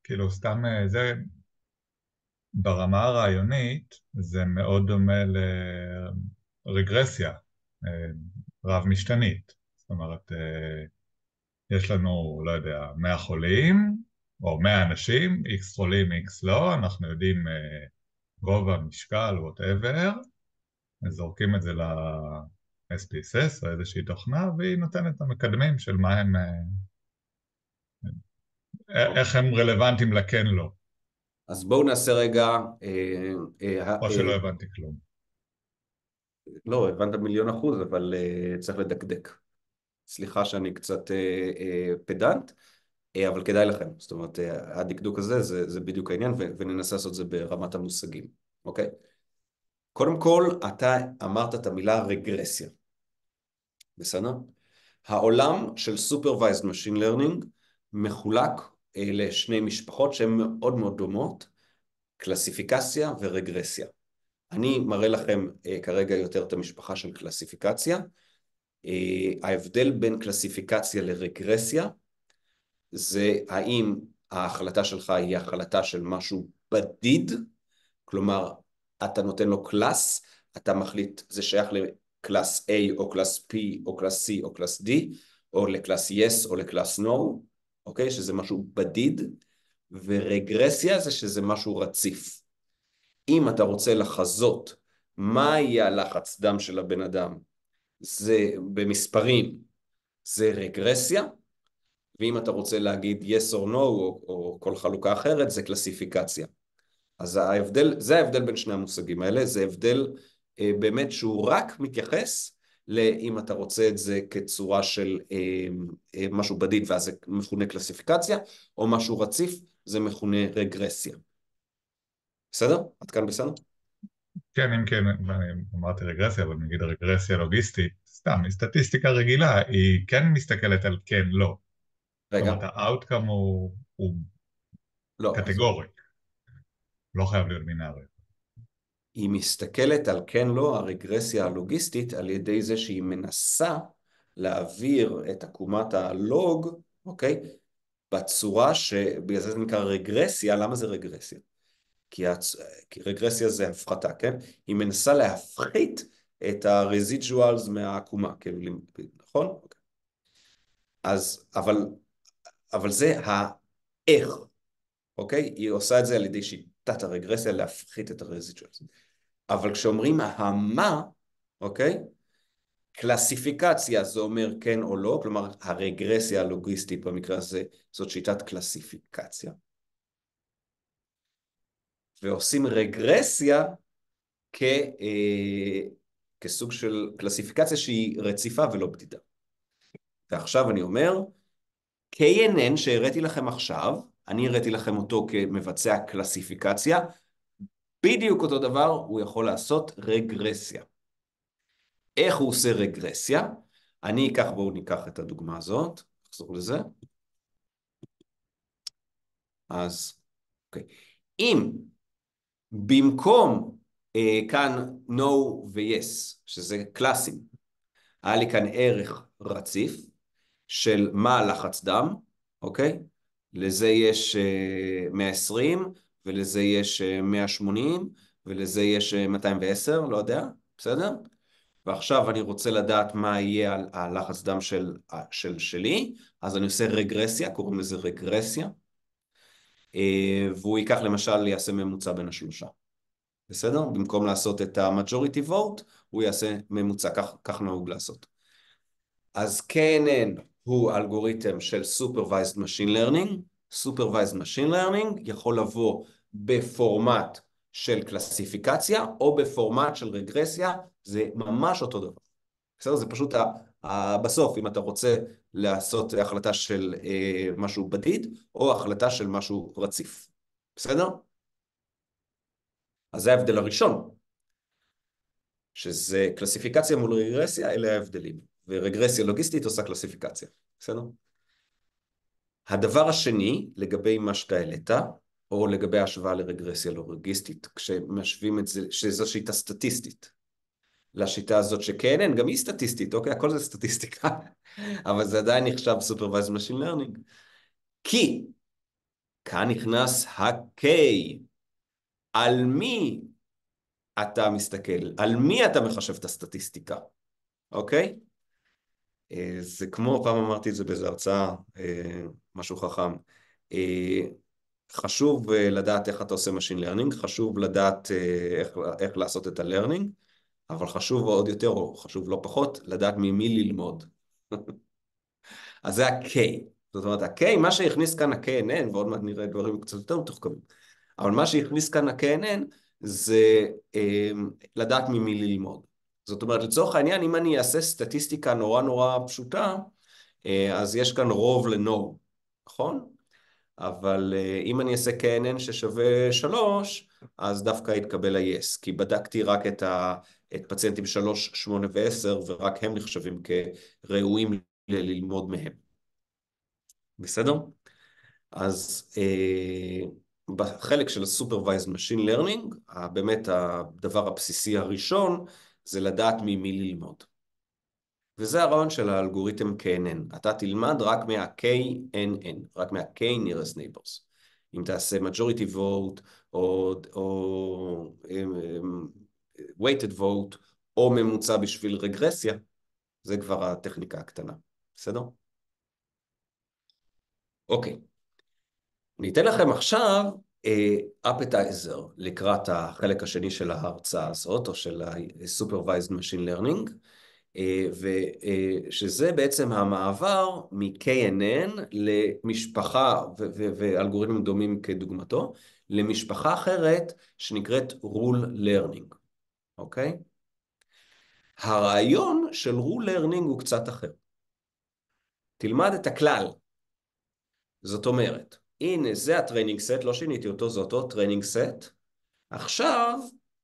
כאילו סתם אה, זה, ברמה הרעיונית זה מאוד דומה לרגרסיה אה, רב משתנית. זאת אומרת, אה, יש לנו, לא יודע, 100 חולים, או 100 אנשים, X חולים, X לא, אנחנו יודעים גובה, משקל, whatever, זורקים את זה ל-SPSS או איזושהי תוכנה, והיא נותנת את המקדמים של מה הם איך הם רלוונטיים לכן לא. אז בואו נעשה רגע... אה, אה, או שלא הבנתי כלום. לא, הבנת מיליון אחוז, אבל צריך לדקדק. סליחה שאני קצת פדנט, אבל כדאי לכם. זאת אומרת, הדקדוק הזה זה, זה בדיוק העניין, ו- וננסה לעשות את זה ברמת המושגים, אוקיי? קודם כל, אתה אמרת את המילה רגרסיה. בסדר? העולם של Supervised Machine Learning מחולק לשני משפחות שהן מאוד מאוד דומות, קלסיפיקציה ורגרסיה. אני מראה לכם אה, כרגע יותר את המשפחה של קלסיפיקציה. אה, ההבדל בין קלסיפיקציה לרגרסיה זה האם ההחלטה שלך היא החלטה של משהו בדיד, כלומר אתה נותן לו class, אתה מחליט זה שייך ל class A או class B או class C או class D או ל class yes או ל class no אוקיי? שזה משהו בדיד, ורגרסיה זה שזה משהו רציף. אם אתה רוצה לחזות מה יהיה הלחץ דם של הבן אדם, זה במספרים, זה רגרסיה, ואם אתה רוצה להגיד yes or no או, או כל חלוקה אחרת, זה קלסיפיקציה. אז ההבדל, זה ההבדל בין שני המושגים האלה, זה הבדל אה, באמת שהוא רק מתייחס לאם אתה רוצה את זה כצורה של אה, אה, משהו בדיד ואז זה מכונה קלסיפיקציה, או משהו רציף, זה מכונה רגרסיה. בסדר? עד כאן בסדר? כן, אם כן, אני אמרתי רגרסיה, אבל נגיד רגרסיה לוגיסטית, סתם, היא סטטיסטיקה רגילה, היא כן מסתכלת על כן, לא. רגע. זאת אומרת, ה outcome הוא, הוא לא, קטגורי. אז... לא חייב להיות בינארי. היא מסתכלת על כן לא הרגרסיה הלוגיסטית על ידי זה שהיא מנסה להעביר את עקומת הלוג, אוקיי? בצורה שבגלל זה זה נקרא רגרסיה, למה זה רגרסיה? כי, הצ... כי רגרסיה זה הפחתה, כן? היא מנסה להפחית את ה-residuals מהעקומה, כאילו, נכון? אוקיי. אז, אבל, אבל זה האיך, אוקיי? היא עושה את זה על ידי שיטת הרגרסיה להפחית את ה-residuals. אבל כשאומרים המה, אוקיי? קלסיפיקציה זה אומר כן או לא, כלומר הרגרסיה הלוגיסטית במקרה הזה זאת שיטת קלסיפיקציה. ועושים רגרסיה כ, אה, כסוג של קלסיפיקציה שהיא רציפה ולא בדידה. ועכשיו אני אומר, KNN שהראיתי לכם עכשיו, אני הראיתי לכם אותו כמבצע קלסיפיקציה, בדיוק אותו דבר הוא יכול לעשות רגרסיה. איך הוא עושה רגרסיה? אני אקח, בואו ניקח את הדוגמה הזאת, נחזור לזה. אז, אוקיי. אם במקום אה, כאן no ו-yes, שזה קלאסים, היה לי כאן ערך רציף של מה לחץ דם, אוקיי? לזה יש אה, 120, ולזה יש 180, אה, ולזה יש 210, אה, לא יודע, בסדר? ועכשיו אני רוצה לדעת מה יהיה על הלחץ דם של, של, שלי, אז אני עושה רגרסיה, קוראים לזה רגרסיה, אה, והוא ייקח למשל, יעשה ממוצע בין השלושה. בסדר? במקום לעשות את ה-majority vote, הוא יעשה ממוצע, כך, כך נהוג לעשות. אז KNN הוא אלגוריתם של Supervised Machine Learning, Supervised Machine Learning יכול לבוא בפורמט של קלסיפיקציה או בפורמט של רגרסיה, זה ממש אותו דבר. בסדר? זה פשוט בסוף, אם אתה רוצה לעשות החלטה של אה, משהו בדיד, או החלטה של משהו רציף. בסדר? אז זה ההבדל הראשון, שזה קלסיפיקציה מול רגרסיה, אלה ההבדלים. ורגרסיה לוגיסטית עושה קלסיפיקציה. בסדר? הדבר השני, לגבי מה שאתה העלית, או לגבי השוואה לרגרסיה לוגיסטית, כשמשווים את זה, שזו שיטה סטטיסטית, לשיטה הזאת שכן, גם היא סטטיסטית, אוקיי? הכל זה סטטיסטיקה, [LAUGHS] אבל זה עדיין נחשב Supervised Machine Learning. כי כאן נכנס ה-K. על מי אתה מסתכל? על מי אתה מחשב את הסטטיסטיקה, אוקיי? אה, זה כמו, פעם אמרתי את זה באיזו הרצאה, אה, משהו חכם. אה, חשוב לדעת איך אתה עושה Machine Learning, חשוב לדעת איך, איך לעשות את ה-Learning, אבל חשוב עוד יותר, או חשוב לא פחות, לדעת ממי ללמוד. אז זה ה-K. זאת אומרת, ה-K, מה שהכניס כאן ה-KNN, ועוד מעט נראה דברים קצת יותר מתוחכמים, אבל מה שהכניס כאן ה-KNN זה אה, לדעת ממי ללמוד. זאת אומרת, לצורך העניין, אם אני אעשה סטטיסטיקה נורא נורא פשוטה, אה, אז יש כאן רוב ל-No, נכון? אבל אה, אם אני אעשה KNN ששווה 3, אז דווקא יתקבל ה-yes, כי בדקתי רק את, ה, את פציינטים 3, 8 ו-10, ורק הם נחשבים כראויים ללמוד מהם. בסדר? אז אה, בחלק של ה-Supervised Machine Learning, באמת הדבר הבסיסי הראשון זה לדעת ממי ללמוד. וזה הרעיון של האלגוריתם KNN. אתה תלמד רק מה-KNN, רק מה-K nearest neighbors. אם תעשה majority vote או, או um, weighted vote או ממוצע בשביל רגרסיה, זה כבר הטכניקה הקטנה. בסדר? אוקיי. אני אתן לכם עכשיו אפטייזר uh, לקראת החלק השני של ההרצאה הזאת, או של ה-Supervised Machine Learning, uh, ושזה uh, בעצם המעבר מ-KNN למשפחה, ואלגוריתמים דומים כדוגמתו, למשפחה אחרת שנקראת Rule Learning, אוקיי? הרעיון של Rule Learning הוא קצת אחר. תלמד את הכלל. זאת אומרת, הנה זה ה training set, לא שיניתי אותו, זה אותו training set. עכשיו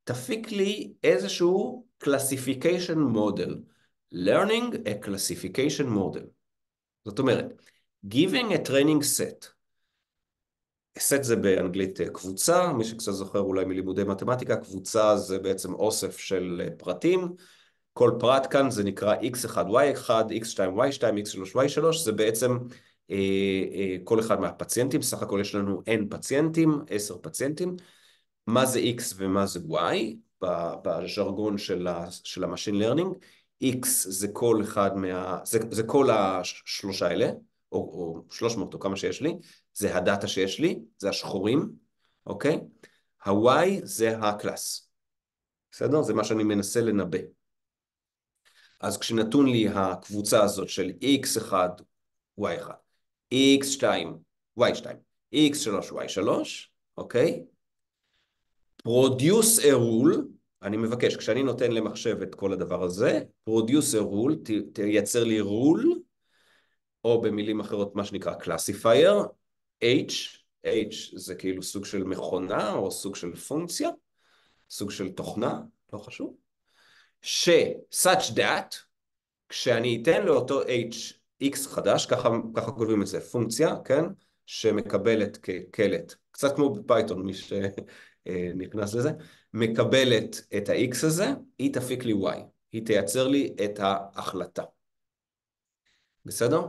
תפיק לי איזשהו classification model. Learning a classification model. זאת אומרת, giving a training set. set זה באנגלית אה, קבוצה, מי שקצת זוכר אולי מלימודי מתמטיקה, קבוצה זה בעצם אוסף של אה, פרטים. כל פרט כאן זה נקרא x1, y1, x2, y2, x3, y3, זה בעצם אה, אה, כל אחד מהפציינטים, סך הכל יש לנו n פציינטים, 10 פציינטים, מה זה x ומה זה y בז'רגון של ה-machine learning, x זה כל אחד מה... זה, זה כל השלושה האלה, או, או 300 או כמה שיש לי, זה הדאטה שיש לי, זה השחורים, אוקיי? ה-y זה הקלאס, בסדר? זה מה שאני מנסה לנבא. אז כשנתון לי הקבוצה הזאת של x1, y1, x2, y2, x3, y3, אוקיי? produce a rule, אני מבקש, כשאני נותן למחשב את כל הדבר הזה, produce a rule, תייצר לי rule, או במילים אחרות מה שנקרא classifier, h, h זה כאילו סוג של מכונה או סוג של פונקציה, סוג של תוכנה, לא חשוב, ש such that, כשאני אתן לאותו h x חדש, ככה, ככה כותבים את זה, פונקציה, כן, שמקבלת כקלט, קצת כמו בפייתון, מי שנכנס לזה, מקבלת את ה-x הזה, היא תפיק לי y, היא תייצר לי את ההחלטה. בסדר?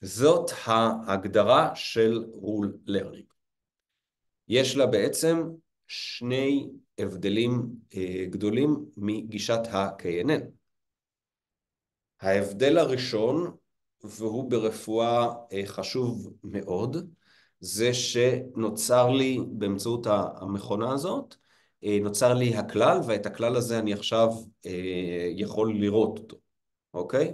זאת ההגדרה של rule learning. יש לה בעצם שני הבדלים אה, גדולים מגישת ה-KNN. ההבדל הראשון, והוא ברפואה אה, חשוב מאוד, זה שנוצר לי באמצעות המכונה הזאת, אה, נוצר לי הכלל, ואת הכלל הזה אני עכשיו אה, יכול לראות אותו, אוקיי?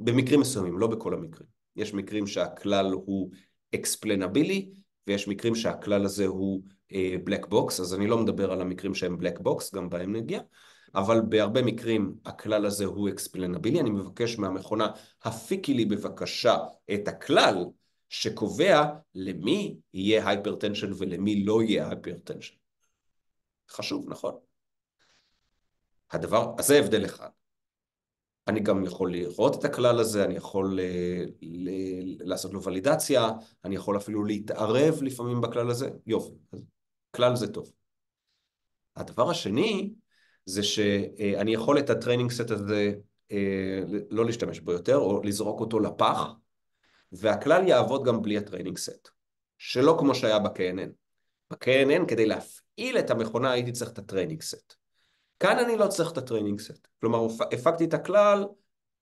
במקרים מסוימים, לא בכל המקרים. יש מקרים שהכלל הוא explainable, ויש מקרים שהכלל הזה הוא black box, אז אני לא מדבר על המקרים שהם black box, גם בהם נגיע, אבל בהרבה מקרים הכלל הזה הוא explainable, אני מבקש מהמכונה, הפיקי לי בבקשה את הכלל שקובע למי יהיה hypertension ולמי לא יהיה hypertension. חשוב, נכון? הדבר, אז זה הבדל אחד. אני גם יכול לראות את הכלל הזה, אני יכול לעשות לו ולידציה, אני יכול אפילו להתערב לפעמים בכלל הזה, יופי, כלל זה טוב. הדבר השני זה שאני יכול את ה training set הזה לא להשתמש בו יותר, או לזרוק אותו לפח, והכלל יעבוד גם בלי ה training set, שלא כמו שהיה ב-KNN. ב-KNN כדי להפעיל את המכונה הייתי צריך את ה training set. כאן אני לא צריך את ה training set. כלומר, הפקתי את הכלל,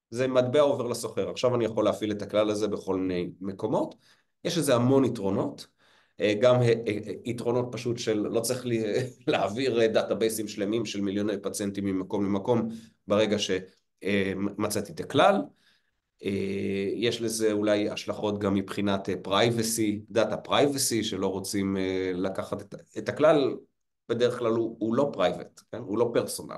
זה מטבע עובר לסוחר. עכשיו אני יכול להפעיל את הכלל הזה בכל מיני מקומות. יש לזה המון יתרונות. אה, גם אה, אה, יתרונות פשוט של לא צריך לי, [LAUGHS] להעביר דאטאבייסים שלמים של מיליוני פציינטים ממקום למקום ברגע שמצאתי את הכלל. יש לזה אולי השלכות גם מבחינת privacy, data privacy, שלא רוצים לקחת את, את הכלל, בדרך כלל הוא, הוא לא private, כן? הוא לא personal,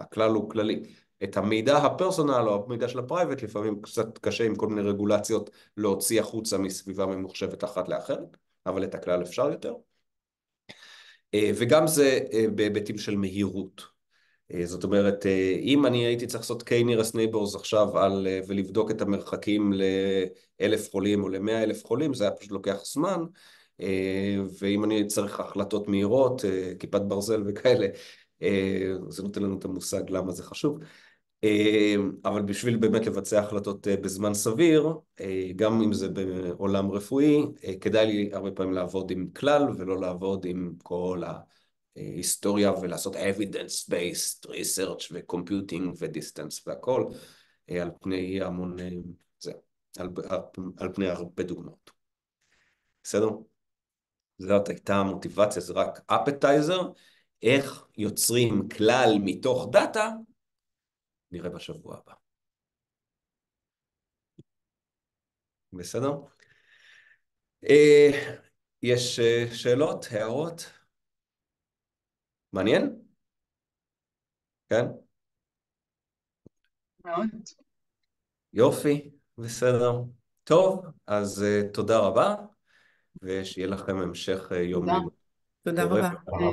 הכלל הוא כללי. את המידע ה personal או המידע של ה private לפעמים קצת קשה עם כל מיני רגולציות להוציא החוצה מסביבה ממוחשבת אחת לאחרת, אבל את הכלל אפשר יותר. אה, וגם זה אה, בהיבטים של מהירות. אה, זאת אומרת, אם אני הייתי צריך לעשות K-Nearest Neighbors עכשיו על, ולבדוק את המרחקים לאלף חולים או למאה אלף חולים, זה היה פשוט לוקח זמן, אה, ואם אני צריך החלטות מהירות, אה, כיפת ברזל וכאלה, אה, זה נותן לנו את המושג למה זה חשוב. אבל בשביל באמת לבצע החלטות בזמן סביר, גם אם זה בעולם רפואי, כדאי לי הרבה פעמים לעבוד עם כלל ולא לעבוד עם כל ההיסטוריה ולעשות evidence-based research ו-computing ו-distance והכל, על פני המון, זה, על, על פני הרבה דוגמאות. בסדר? זאת הייתה המוטיבציה, זה רק אפטייזר. איך יוצרים כלל מתוך דאטה, נראה בשבוע הבא. בסדר? אה, יש אה, שאלות, הערות? מעניין? כן? מאוד. יופי, בסדר. טוב, אז uh, תודה רבה. ושיהיה לכם המשך אה, יום תודה. תודה רבה.